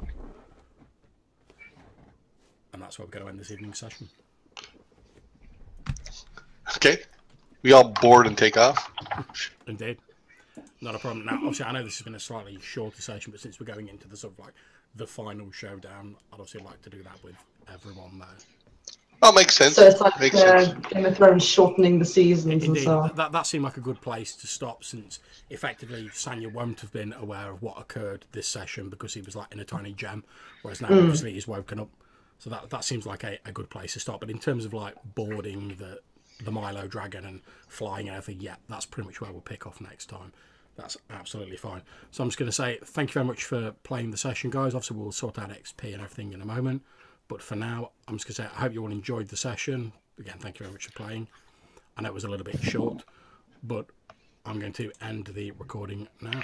Speaker 1: that's where we're going to end this evening session.
Speaker 3: Okay. We all board and take off.
Speaker 1: Indeed. Not a problem. Now, obviously, I know this has been a slightly shorter session, but since we're going into the sort of like the final showdown, I'd obviously like to do that with everyone there.
Speaker 3: Oh, makes sense.
Speaker 2: So it's like
Speaker 3: makes
Speaker 2: uh,
Speaker 3: sense.
Speaker 2: Game of Thrones shortening the seasons and so on.
Speaker 1: that, that seemed like a good place to stop since effectively Sanya won't have been aware of what occurred this session because he was like in a tiny gem, whereas now obviously he's woken up. So that that seems like a, a good place to stop. But in terms of like boarding the the Milo dragon and flying and everything, yeah, that's pretty much where we'll pick off next time. That's absolutely fine. So I'm just going to say thank you very much for playing the session, guys. Obviously, we'll sort out XP and everything in a moment. But for now, I'm just going to say I hope you all enjoyed the session. Again, thank you very much for playing. I know it was a little bit short, but I'm going to end the recording now.